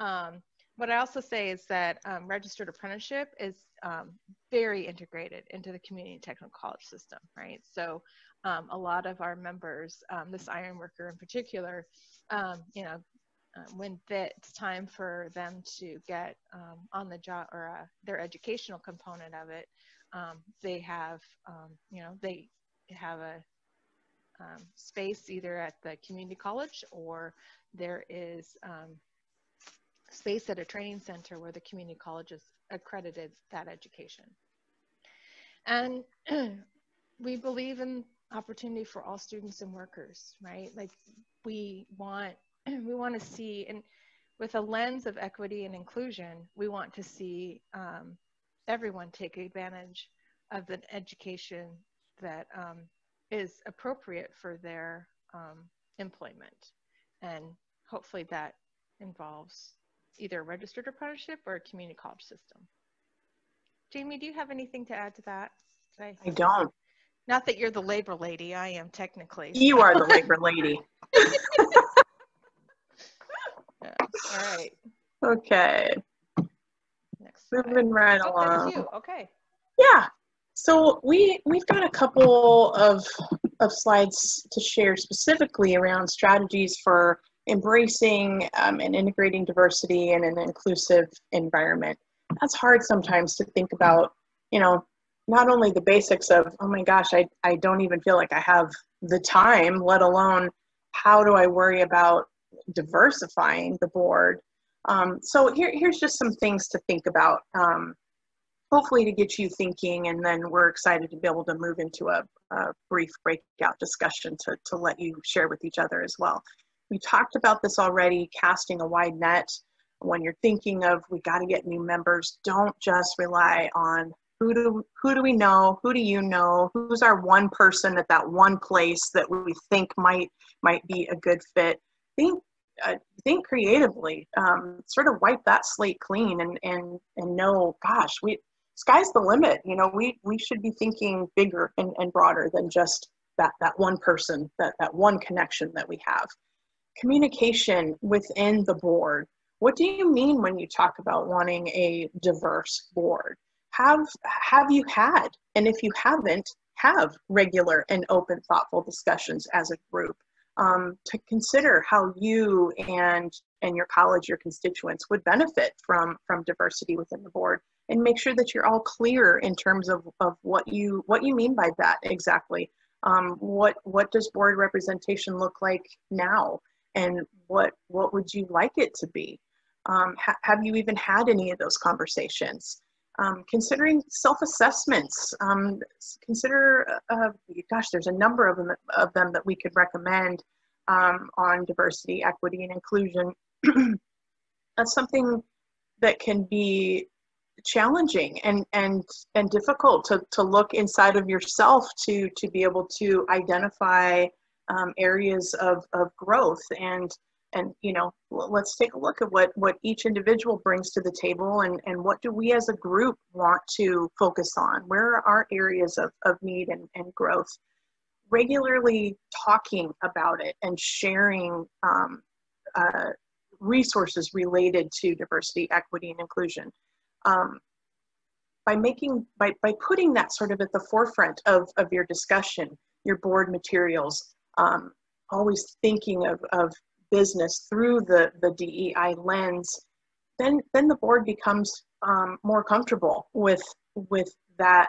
um, what I also say is that um, registered apprenticeship is um, very integrated into the community technical college system, right? So um, a lot of our members, um, this iron worker in particular, um, you know, uh, when it's time for them to get on the job or uh, their educational component of it, Um, they have, um, you know, they have a um, space either at the community college or there is space at a training center where the community colleges accredited that education. And we believe in opportunity for all students and workers, right? Like we want, we want to see, and with a lens of equity and inclusion, we want to see um, everyone take advantage of the education that um, is appropriate for their um, employment. And hopefully that involves either a registered apprenticeship or a community college system. Jamie, do you have anything to add to that? I, I don't. Not that you're the labor lady, I am technically. You are the labor lady. yeah. All right. Okay. Moving right oh, along. Okay. Yeah. So we we've got a couple of of slides to share specifically around strategies for embracing um, and integrating diversity in an inclusive environment. That's hard sometimes to think about, you know, not only the basics of, oh my gosh, I, I don't even feel like I have the time, let alone how do I worry about diversifying the board. Um, so here, here's just some things to think about, um, hopefully to get you thinking, and then we're excited to be able to move into a, a brief breakout discussion to, to let you share with each other as well. We talked about this already, casting a wide net. When you're thinking of we got to get new members, don't just rely on who do who do we know, who do you know, who's our one person at that one place that we think might might be a good fit. Think uh, think creatively. Um, sort of wipe that slate clean and and and know, gosh, we sky's the limit. You know, we we should be thinking bigger and, and broader than just that that one person, that that one connection that we have. Communication within the board. What do you mean when you talk about wanting a diverse board? Have have you had, and if you haven't, have regular and open, thoughtful discussions as a group um, to consider how you and and your college, your constituents would benefit from from diversity within the board, and make sure that you're all clear in terms of, of what you what you mean by that exactly. Um, what what does board representation look like now, and what what would you like it to be? Um, ha have you even had any of those conversations? Um, considering self-assessments, um, consider, uh, gosh, there's a number of them, of them that we could recommend um, on diversity, equity, and inclusion. That's something that can be challenging and and and difficult to, to look inside of yourself to to be able to identify um, areas of, of growth and and you know let's take a look at what what each individual brings to the table and and what do we as a group want to focus on? Where are our areas of, of need and, and growth? Regularly talking about it and sharing um, uh, resources related to diversity equity and inclusion. Um, by making by, by putting that sort of at the forefront of, of your discussion your board materials um, always thinking of, of business through the, the DEI lens, then, then the board becomes um, more comfortable with, with that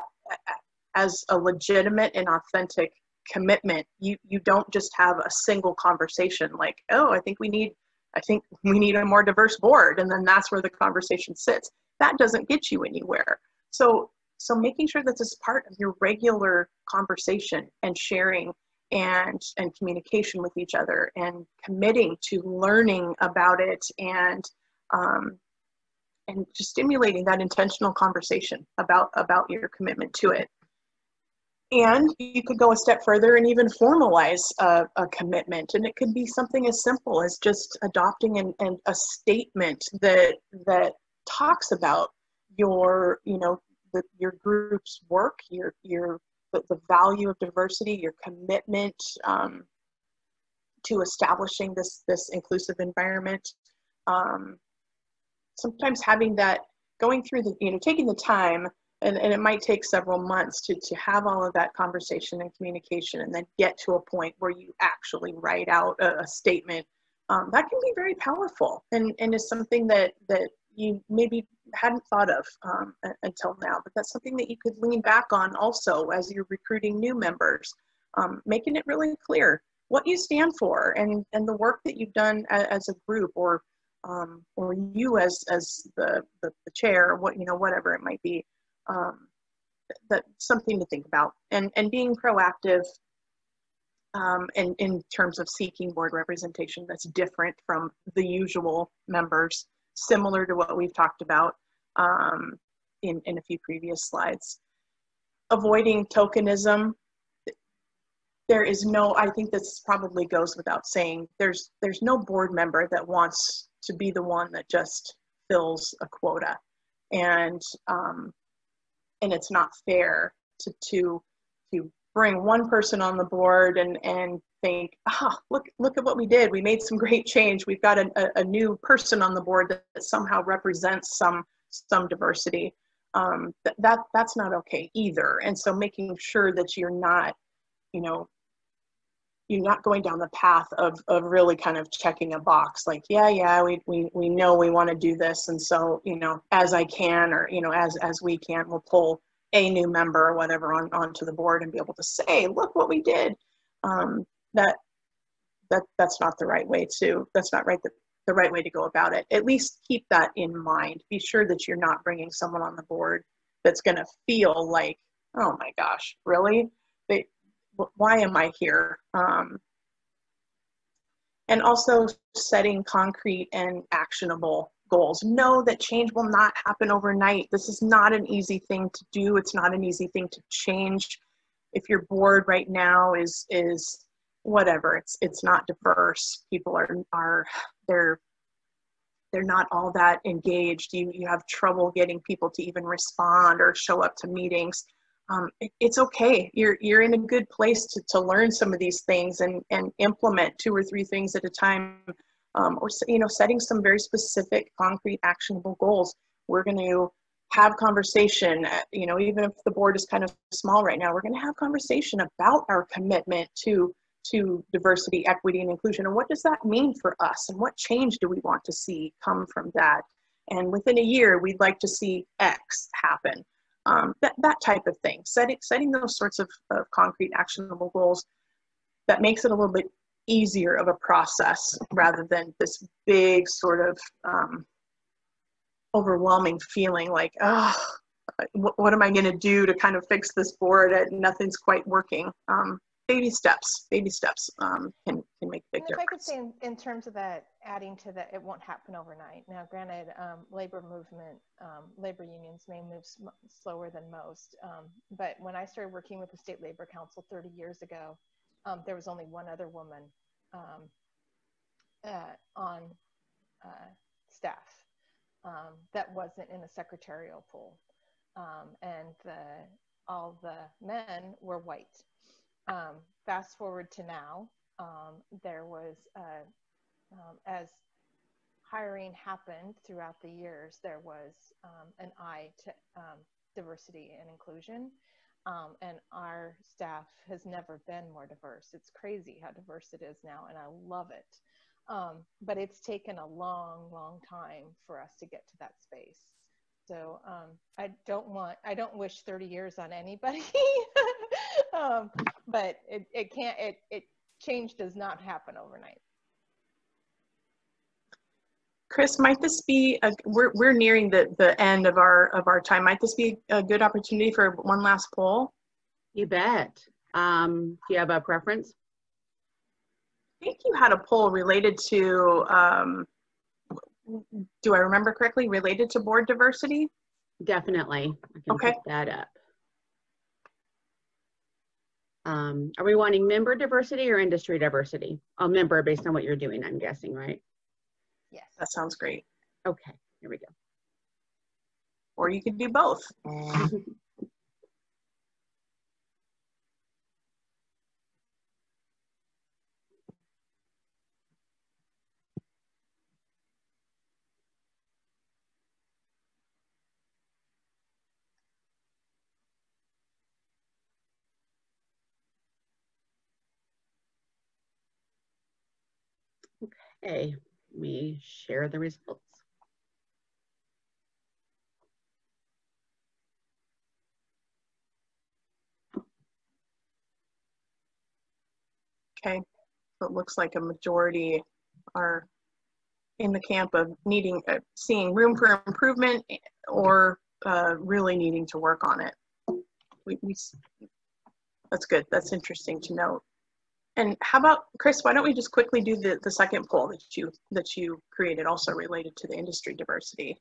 as a legitimate and authentic commitment. You, you don't just have a single conversation like, oh, I think we need, I think we need a more diverse board. And then that's where the conversation sits. That doesn't get you anywhere. So, so making sure that this is part of your regular conversation and sharing and and communication with each other and committing to learning about it and um, and just stimulating that intentional conversation about about your commitment to it. And you could go a step further and even formalize a, a commitment. And it could be something as simple as just adopting an, an, a statement that that talks about your you know the, your group's work your your the, the value of diversity, your commitment um, to establishing this this inclusive environment. Um, sometimes having that going through the you know taking the time and, and it might take several months to, to have all of that conversation and communication and then get to a point where you actually write out a, a statement um, that can be very powerful and, and is something that that you maybe hadn't thought of um, until now, but that's something that you could lean back on also as you're recruiting new members, um, making it really clear what you stand for and, and the work that you've done as, as a group or um, or you as as the, the, the chair, what you know, whatever it might be. Um, that something to think about and and being proactive um, in, in terms of seeking board representation that's different from the usual members similar to what we've talked about um, in, in a few previous slides. Avoiding tokenism. There is no, I think this probably goes without saying, there's, there's no board member that wants to be the one that just fills a quota. And, um, and it's not fair to, to, to bring one person on the board and, and think, ah, look, look at what we did. We made some great change. We've got a, a, a new person on the board that, that, somehow represents some, some diversity. Um, th that, that's not okay either. And so making sure that you're not, you know, you're not going down the path of, of really kind of checking a box like, yeah, yeah, we, we, we know we want to do this. And so, you know, as I can, or, you know, as, as we can, we'll pull a new member or whatever on, onto the board and be able to say, look what we did. Um, that that that's not the right way to that's not right the, the right way to go about it at least keep that in mind be sure that you're not bringing someone on the board that's going to feel like oh my gosh really why am I here? Um, and also setting concrete and actionable goals. Know that change will not happen overnight. This is not an easy thing to do. It's not an easy thing to change. If your board right now is is whatever, it's it's not diverse. People are are they're they're not all that engaged. You you have trouble getting people to even respond or show up to meetings. Um, it, it's okay. You're you're in a good place to, to learn some of these things and and implement two or three things at a time um, or you know setting some very specific concrete actionable goals we're going to have conversation uh, you know even if the board is kind of small right now we're going to have conversation about our commitment to to diversity equity and inclusion and what does that mean for us and what change do we want to see come from that and within a year we'd like to see x happen um, that, that type of thing setting, setting those sorts of, of concrete actionable goals that makes it a little bit easier of a process rather than this big sort of um, overwhelming feeling like, oh, what, what am I going to do to kind of fix this board? Nothing's quite working. Um, baby steps, baby steps um, can, can make a big and difference. If I could say in, in, terms of that, adding to that, it won't happen overnight. Now, granted, um, labor movement, um, labor unions may move sm- slower than most. Um, but when I started working with the State Labor Council 30 years ago, um, there was only one other woman um, uh, on uh, staff um, that wasn't in the secretarial pool. Um, and the, all the men were white. Um, fast forward to now, um, there was, uh, as hiring happened throughout the years, there was an eye to diversity and inclusion. Um, and our staff has never been more diverse. It's crazy how diverse it is now, and I love it. Um, but it's taken a long, long time for us to get to that space. So um, I don't want, I don't wish 30 years on anybody, um, but it, it can't, it, it change does not happen overnight. Chris, might this be, a, we're, we're nearing the, the end of our, of our time. Might this be a good opportunity for one last poll? You bet. Um, do you have a preference? I think you had a poll related to, um, do I remember correctly, related to board diversity? Definitely. I can okay. pick that up. Um, are we wanting member diversity or industry diversity? A member based on what you're doing, I'm guessing, right? Yes. That sounds great. Okay, here we go. Or you could do both. okay me share the results. Okay, so it looks like a majority are in the camp of needing, uh, seeing room for improvement or uh, really needing to work on it. We, we, that's good. That's interesting to note. And how about Chris? Why don't we just quickly do the, the second poll that you that you created, also related to the industry diversity?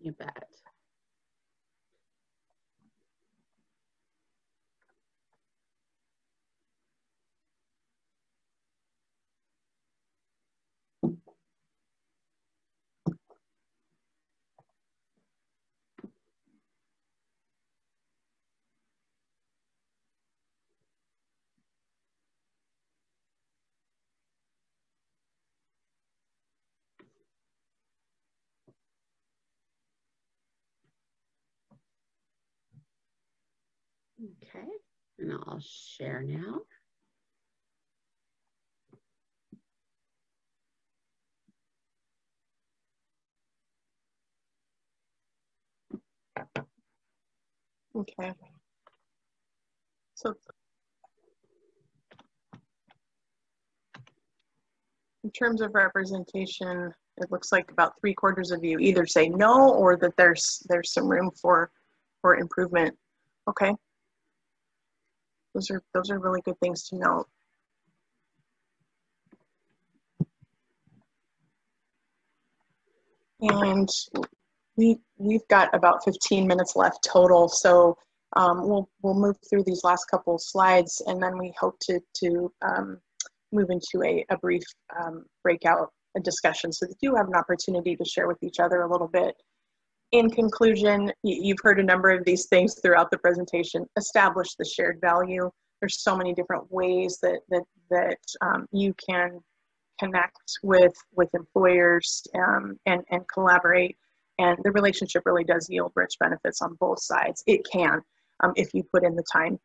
You bet. Okay, and I'll share now. Okay. So in terms of representation, it looks like about three quarters of you either say no or that there's there's some room for for improvement. Okay. Those are those are really good things to note. And we we've got about 15 minutes left total, so um, we'll we'll move through these last couple slides, and then we hope to to um, move into a, a brief um, breakout discussion so that you have an opportunity to share with each other a little bit. In conclusion, you've heard a number of these things throughout the presentation. Establish the shared value. There's so many different ways that that that um, you can connect with with employers um, and and collaborate. And the relationship really does yield rich benefits on both sides. It can um, if you put in the time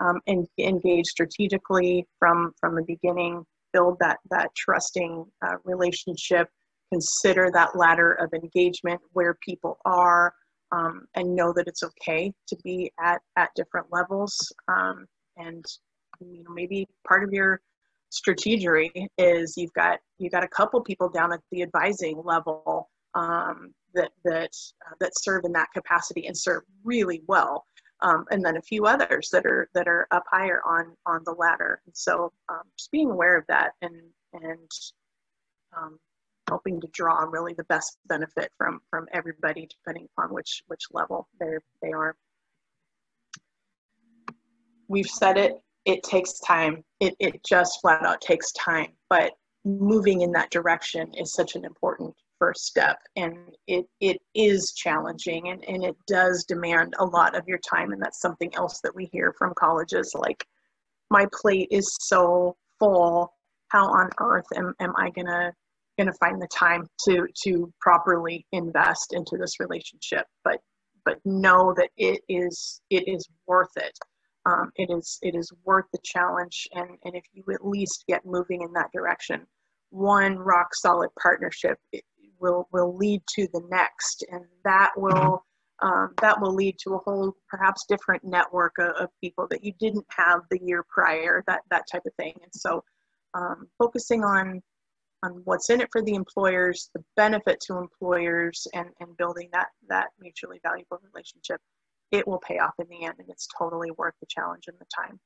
um, and engage strategically from from the beginning. Build that that trusting uh, relationship consider that ladder of engagement where people are um, and know that it's okay to be at, at different levels. Um, and you know, maybe part of your strategery is you've got you've got a couple people down at the advising level um, that that uh, that serve in that capacity and serve really well, um, and then a few others that are that are up higher on on the ladder. And so um, just being aware of that and and um, helping to draw really the best benefit from from everybody depending upon which which level they they are. We've said it it takes time. It, it just flat out takes time but moving in that direction is such an important first step and it it is challenging and, and it does demand a lot of your time and that's something else that we hear from colleges like my plate is so full. How on earth am, am i going to going to find the time to to properly invest into this relationship but but know that it is it is worth it. Um, it is it is worth the challenge and and if you at least get moving in that direction one rock solid partnership will will lead to the next and that will um, that will lead to a whole perhaps different network of, of, people that you didn't have the year prior that that type of thing. And so um, focusing on on what's in it for the employers, the benefit to employers, and, and building that, that mutually valuable relationship, it will pay off in the end and it's totally worth the challenge and the time.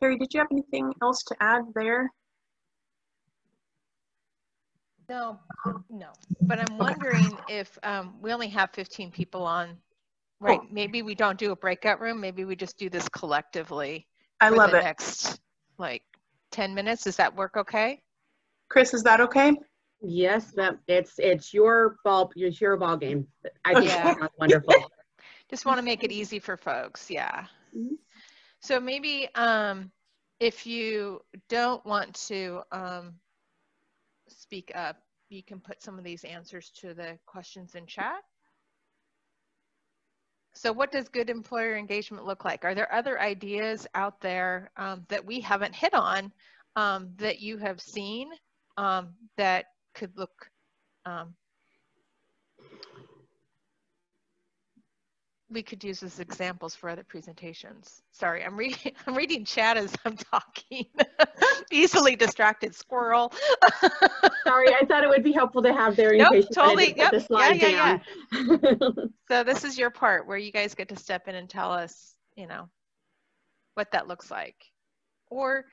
Carrie, did you have anything else to add there? No, no. But I'm wondering if um, we only have 15 people on, right? Oh. Maybe we don't do a breakout room. Maybe we just do this collectively. I love the it. Next, like 10 minutes. Does that work okay? Chris, is that okay? Yes, that it's it's your ball it's your ball game. I think yeah. that's wonderful. Just want to make it easy for folks. Yeah. Mm-hmm. So maybe um, if you don't want to um, speak up, you can put some of these answers to the questions in chat. So what does good employer engagement look like? Are there other ideas out there um, that we haven't hit on um, that you have seen um, that could look um, we could use as examples for other presentations. Sorry, I'm reading I'm reading chat as I'm talking. Easily distracted squirrel. Sorry, I thought it would be helpful to have there in nope, case totally. Yep. the slide yeah, yeah, yeah. so this is your part where you guys get to step in and tell us, you know, what that looks like. Or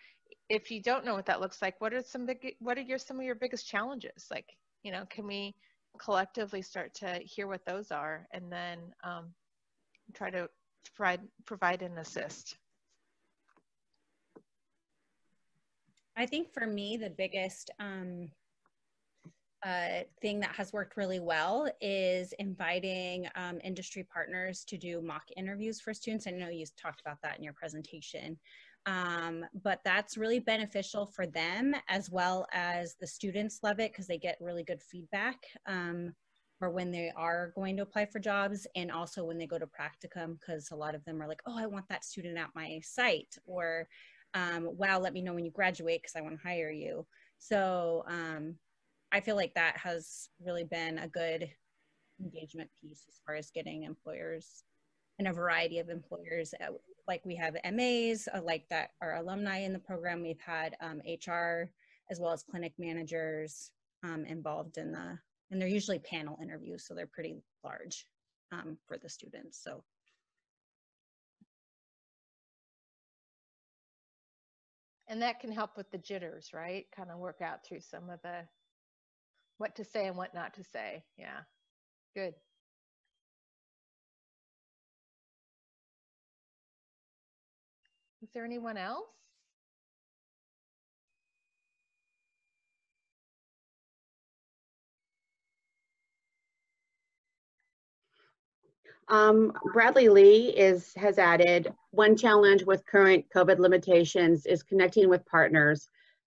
if you don't know what that looks like, what are some big, what are your some of your biggest challenges? Like, you know, can we collectively start to hear what those are and then um, try to provide provide an assist? I think for me, the biggest um, uh, thing that has worked really well is inviting um, industry partners to do mock interviews for students. I know you talked about that in your presentation. Um, but that's really beneficial for them as well as the students love it because they get really good feedback um, for when they are going to apply for jobs and also when they go to practicum because a lot of them are like, oh, I want that student at my site or um, wow, let me know when you graduate because I want to hire you. So um, I feel like that has really been a good engagement piece as far as getting employers and a variety of employers like we have MAs, uh, like that are alumni in the program. We've had um, HR as well as clinic managers um, involved in the, and they're usually panel interviews, so they're pretty large um, for the students. So and that can help with the jitters, right? Kind of work out through some of the what to say and what not to say. Yeah, good. Is there anyone else? Um, Bradley Lee is has added one challenge with current COVID limitations is connecting with partners,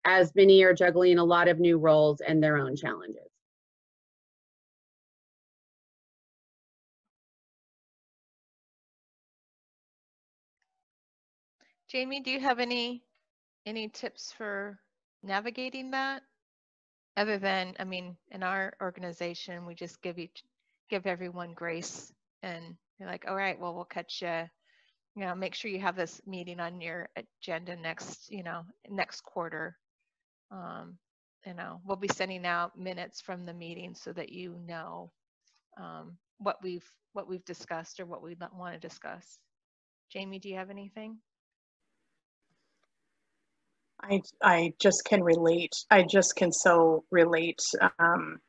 as many are juggling a lot of new roles and their own challenges. Jamie, do you have any any tips for navigating that? Other than, I mean, in our organization, we just give each give everyone grace and you're like, all right, well, we'll catch you. You know, make sure you have this meeting on your agenda next, you know, next quarter. Um, you know, we'll be sending out minutes from the meeting so that you know um, what we've what we've discussed or what we want to discuss. Jamie, do you have anything? I I just can relate. I just can so relate. Um,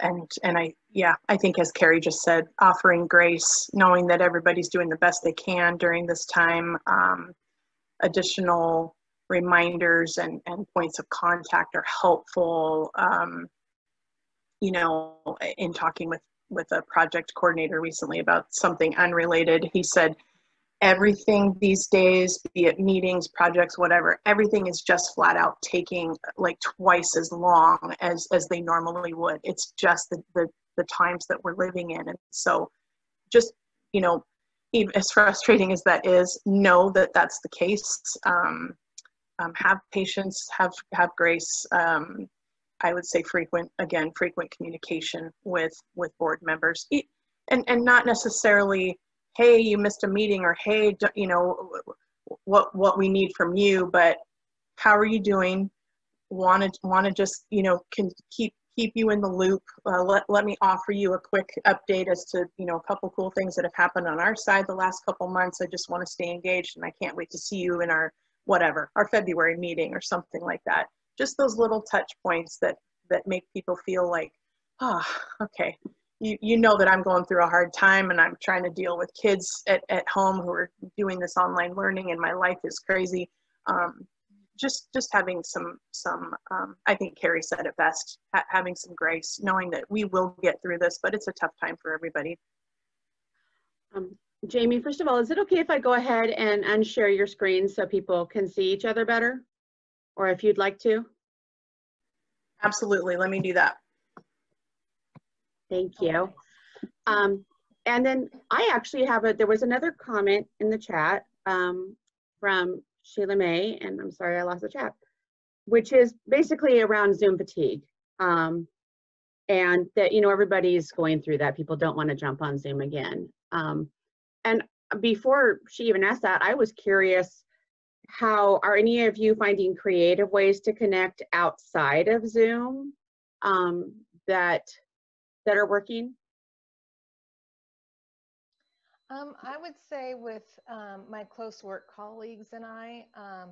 and and I yeah I think as Carrie just said, offering grace, knowing that everybody's doing the best they can during this time. Um, additional reminders and and points of contact are helpful. Um, you know, in talking with with a project coordinator recently about something unrelated, he said everything these days, be it meetings, projects, whatever, everything is just flat out taking like twice as long as as they normally would. It's just the the, the times that we're living in, and so just you know, even as frustrating as that is, know that that's the case. Um, um, have patience, have have grace. Um, I would say frequent again, frequent communication with with board members, and and not necessarily hey you missed a meeting or hey you know what what we need from you but how are you doing? Want to want to just you know can keep keep you in the loop. Uh, let, let me offer you a quick update as to you know a couple cool things that have happened on our side the last couple months. I just want to stay engaged and i can't wait to see you in our whatever our february meeting or something like that. Just those little touch points that that make people feel like ah oh, okay you, you know that I'm going through a hard time and I'm trying to deal with kids at, at home who are doing this online learning and my life is crazy. Um, just just having some some um, I think Carrie said it best ha- having some grace knowing that we will get through this but it's a tough time for everybody. Um, Jamie, first of all, is it okay if I go ahead and unshare your screen so people can see each other better? Or if you'd like to? Absolutely, let me do that. Thank you. Um, and then I actually have a, there was another comment in the chat um, from Sheila May, and I'm sorry I lost the chat, which is basically around Zoom fatigue. Um, and that, you know, everybody's going through that. People don't want to jump on Zoom again. Um, and before she even asked that, I was curious how are any of you finding creative ways to connect outside of Zoom um, that that are working? Um, I would say with um, my close work colleagues and I, um,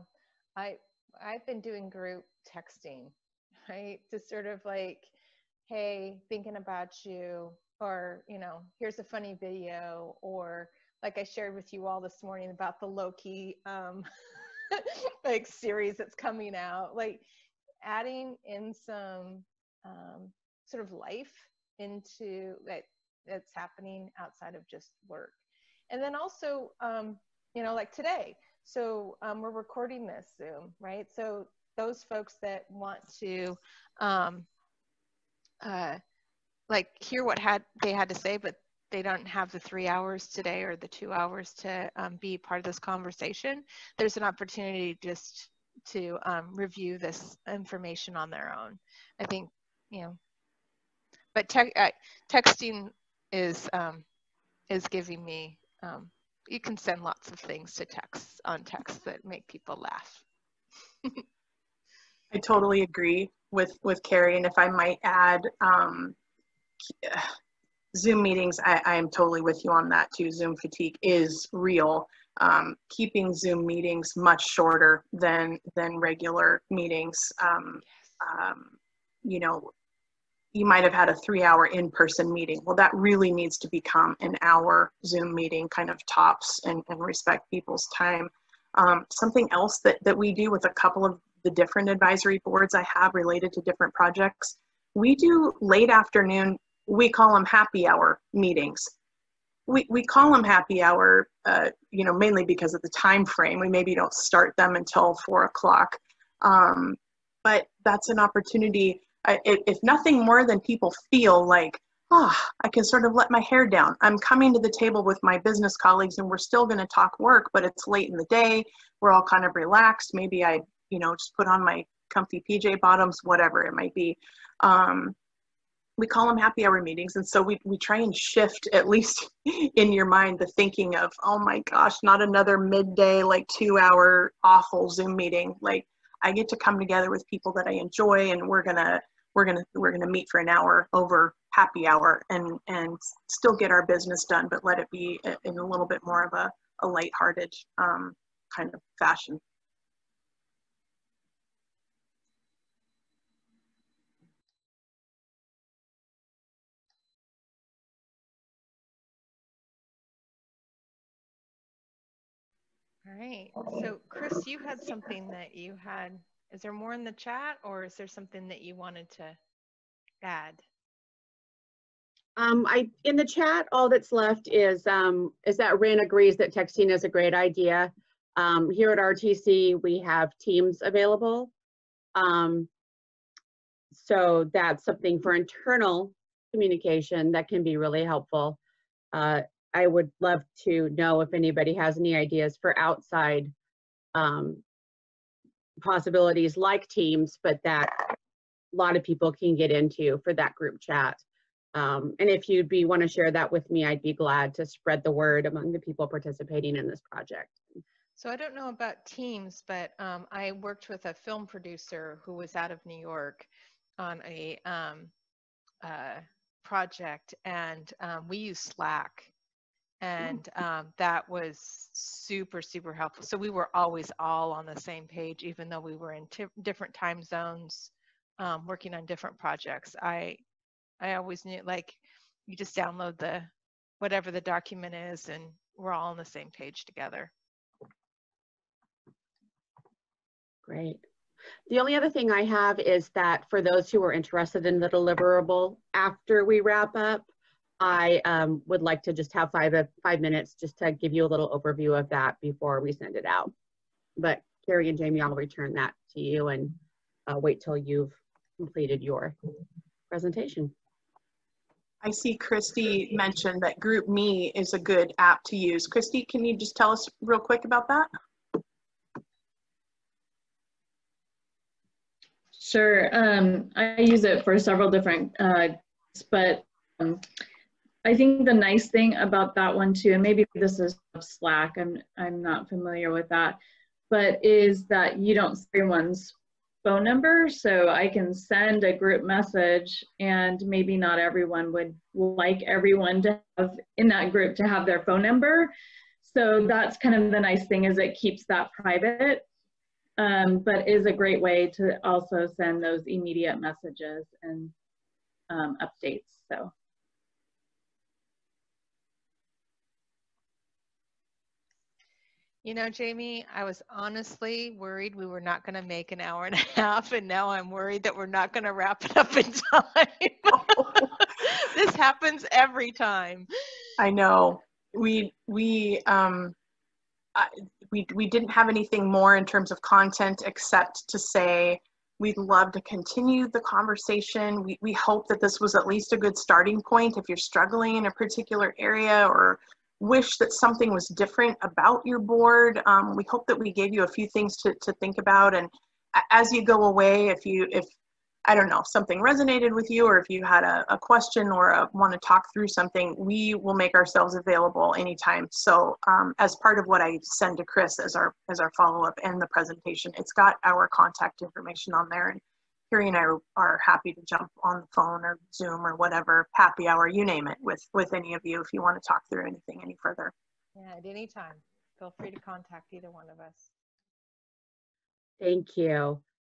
I I've been doing group texting, right? To sort of like, hey, thinking about you, or you know, here's a funny video, or like I shared with you all this morning about the Loki um, like series that's coming out, like adding in some um, sort of life into that that's happening outside of just work. And then also, um, you know, like today, so um, we're recording this Zoom, right? So those folks that want to, um, uh, like, hear what had they had to say, but they don't have the three hours today or the two hours to um, be part of this conversation, there's an opportunity just to um, review this information on their own. I think, you know, but te uh, texting is um, is giving me. Um, you can send lots of things to text on text that make people laugh. I totally agree with with Carrie, and if I might add, um, Zoom meetings, I, I am totally with you on that too. Zoom fatigue is real. Um, keeping Zoom meetings much shorter than than regular meetings. Um, um, you know, you might have had a three-hour in-person meeting. Well, that really needs to become an hour Zoom meeting, kind of tops and, and respect people's time. Um, something else that that we do with a couple of the different advisory boards I have related to different projects, we do late afternoon we call them happy hour meetings. We, we call them happy hour, uh, you know, mainly because of the time frame. We maybe don't start them until four o'clock, um, but that's an opportunity. I, if nothing more than people feel like, oh, I can sort of let my hair down. I'm coming to the table with my business colleagues, and we're still going to talk work, but it's late in the day. We're all kind of relaxed. Maybe I, you know, just put on my comfy PJ bottoms, whatever it might be. Um, we call them happy hour meetings and so we, we try and shift at least in your mind the thinking of oh my gosh not another midday like two hour awful zoom meeting like i get to come together with people that i enjoy and we're gonna we're gonna we're gonna meet for an hour over happy hour and and still get our business done but let it be in a little bit more of a, a lighthearted um, kind of fashion All right. So, Chris, you had something that you had. Is there more in the chat, or is there something that you wanted to add? Um, I in the chat, all that's left is um, is that Rin agrees that texting is a great idea. Um, here at RTC, we have Teams available. Um, so that's something for internal communication that can be really helpful. Uh, I would love to know if anybody has any ideas for outside um, possibilities like Teams, but that a lot of people can get into for that group chat. Um, and if you'd be want to share that with me, I'd be glad to spread the word among the people participating in this project. So I don't know about Teams, but um, I worked with a film producer who was out of New York on a um, uh, project, and um, we use Slack and um, that was super super helpful. So we were always all on the same page even though we were in t- different time zones um, working on different projects. I i always knew like you just download the whatever the document is and we're all on the same page together. Great. The only other thing i have is that for those who are interested in the deliverable after we wrap up I um, would like to just have five, uh, five minutes just to give you a little overview of that before we send it out. But Carrie and Jamie, I'll return that to you and uh, wait till you've completed your presentation. I see Christy mentioned that GroupMe is a good app to use. Christy, can you just tell us real quick about that? Sure. Um, I use it for several different, uh, but um, I think the nice thing about that one too, and maybe this is Slack, I'm, I'm not familiar with that, but is that you don't see everyone's phone number. So I can send a group message and maybe not everyone would like everyone to have in that group to have their phone number. So that's kind of the nice thing is it keeps that private, um, but is a great way to also send those immediate messages and um, updates. So. You know, Jamie, I was honestly worried we were not going to make an hour and a half, and now I'm worried that we're not going to wrap it up in time. this happens every time. I know. We we um I, we we didn't have anything more in terms of content except to say we'd love to continue the conversation. We we hope that this was at least a good starting point if you're struggling in a particular area or wish that something was different about your board. Um, we hope that we gave you a few things to, to think about. And as you go away, if you, if, I don't know, if something resonated with you or if you had a, a question or a, want to talk through something, we will make ourselves available anytime. So um, as part of what I send to Chris as our, as our follow-up and the presentation, it's got our contact information on there. And Carrie and I are, are happy to jump on the phone or Zoom or whatever, happy hour, you name it, with, with any of you if you want to talk through anything any further. Yeah, at any time. Feel free to contact either one of us. Thank you.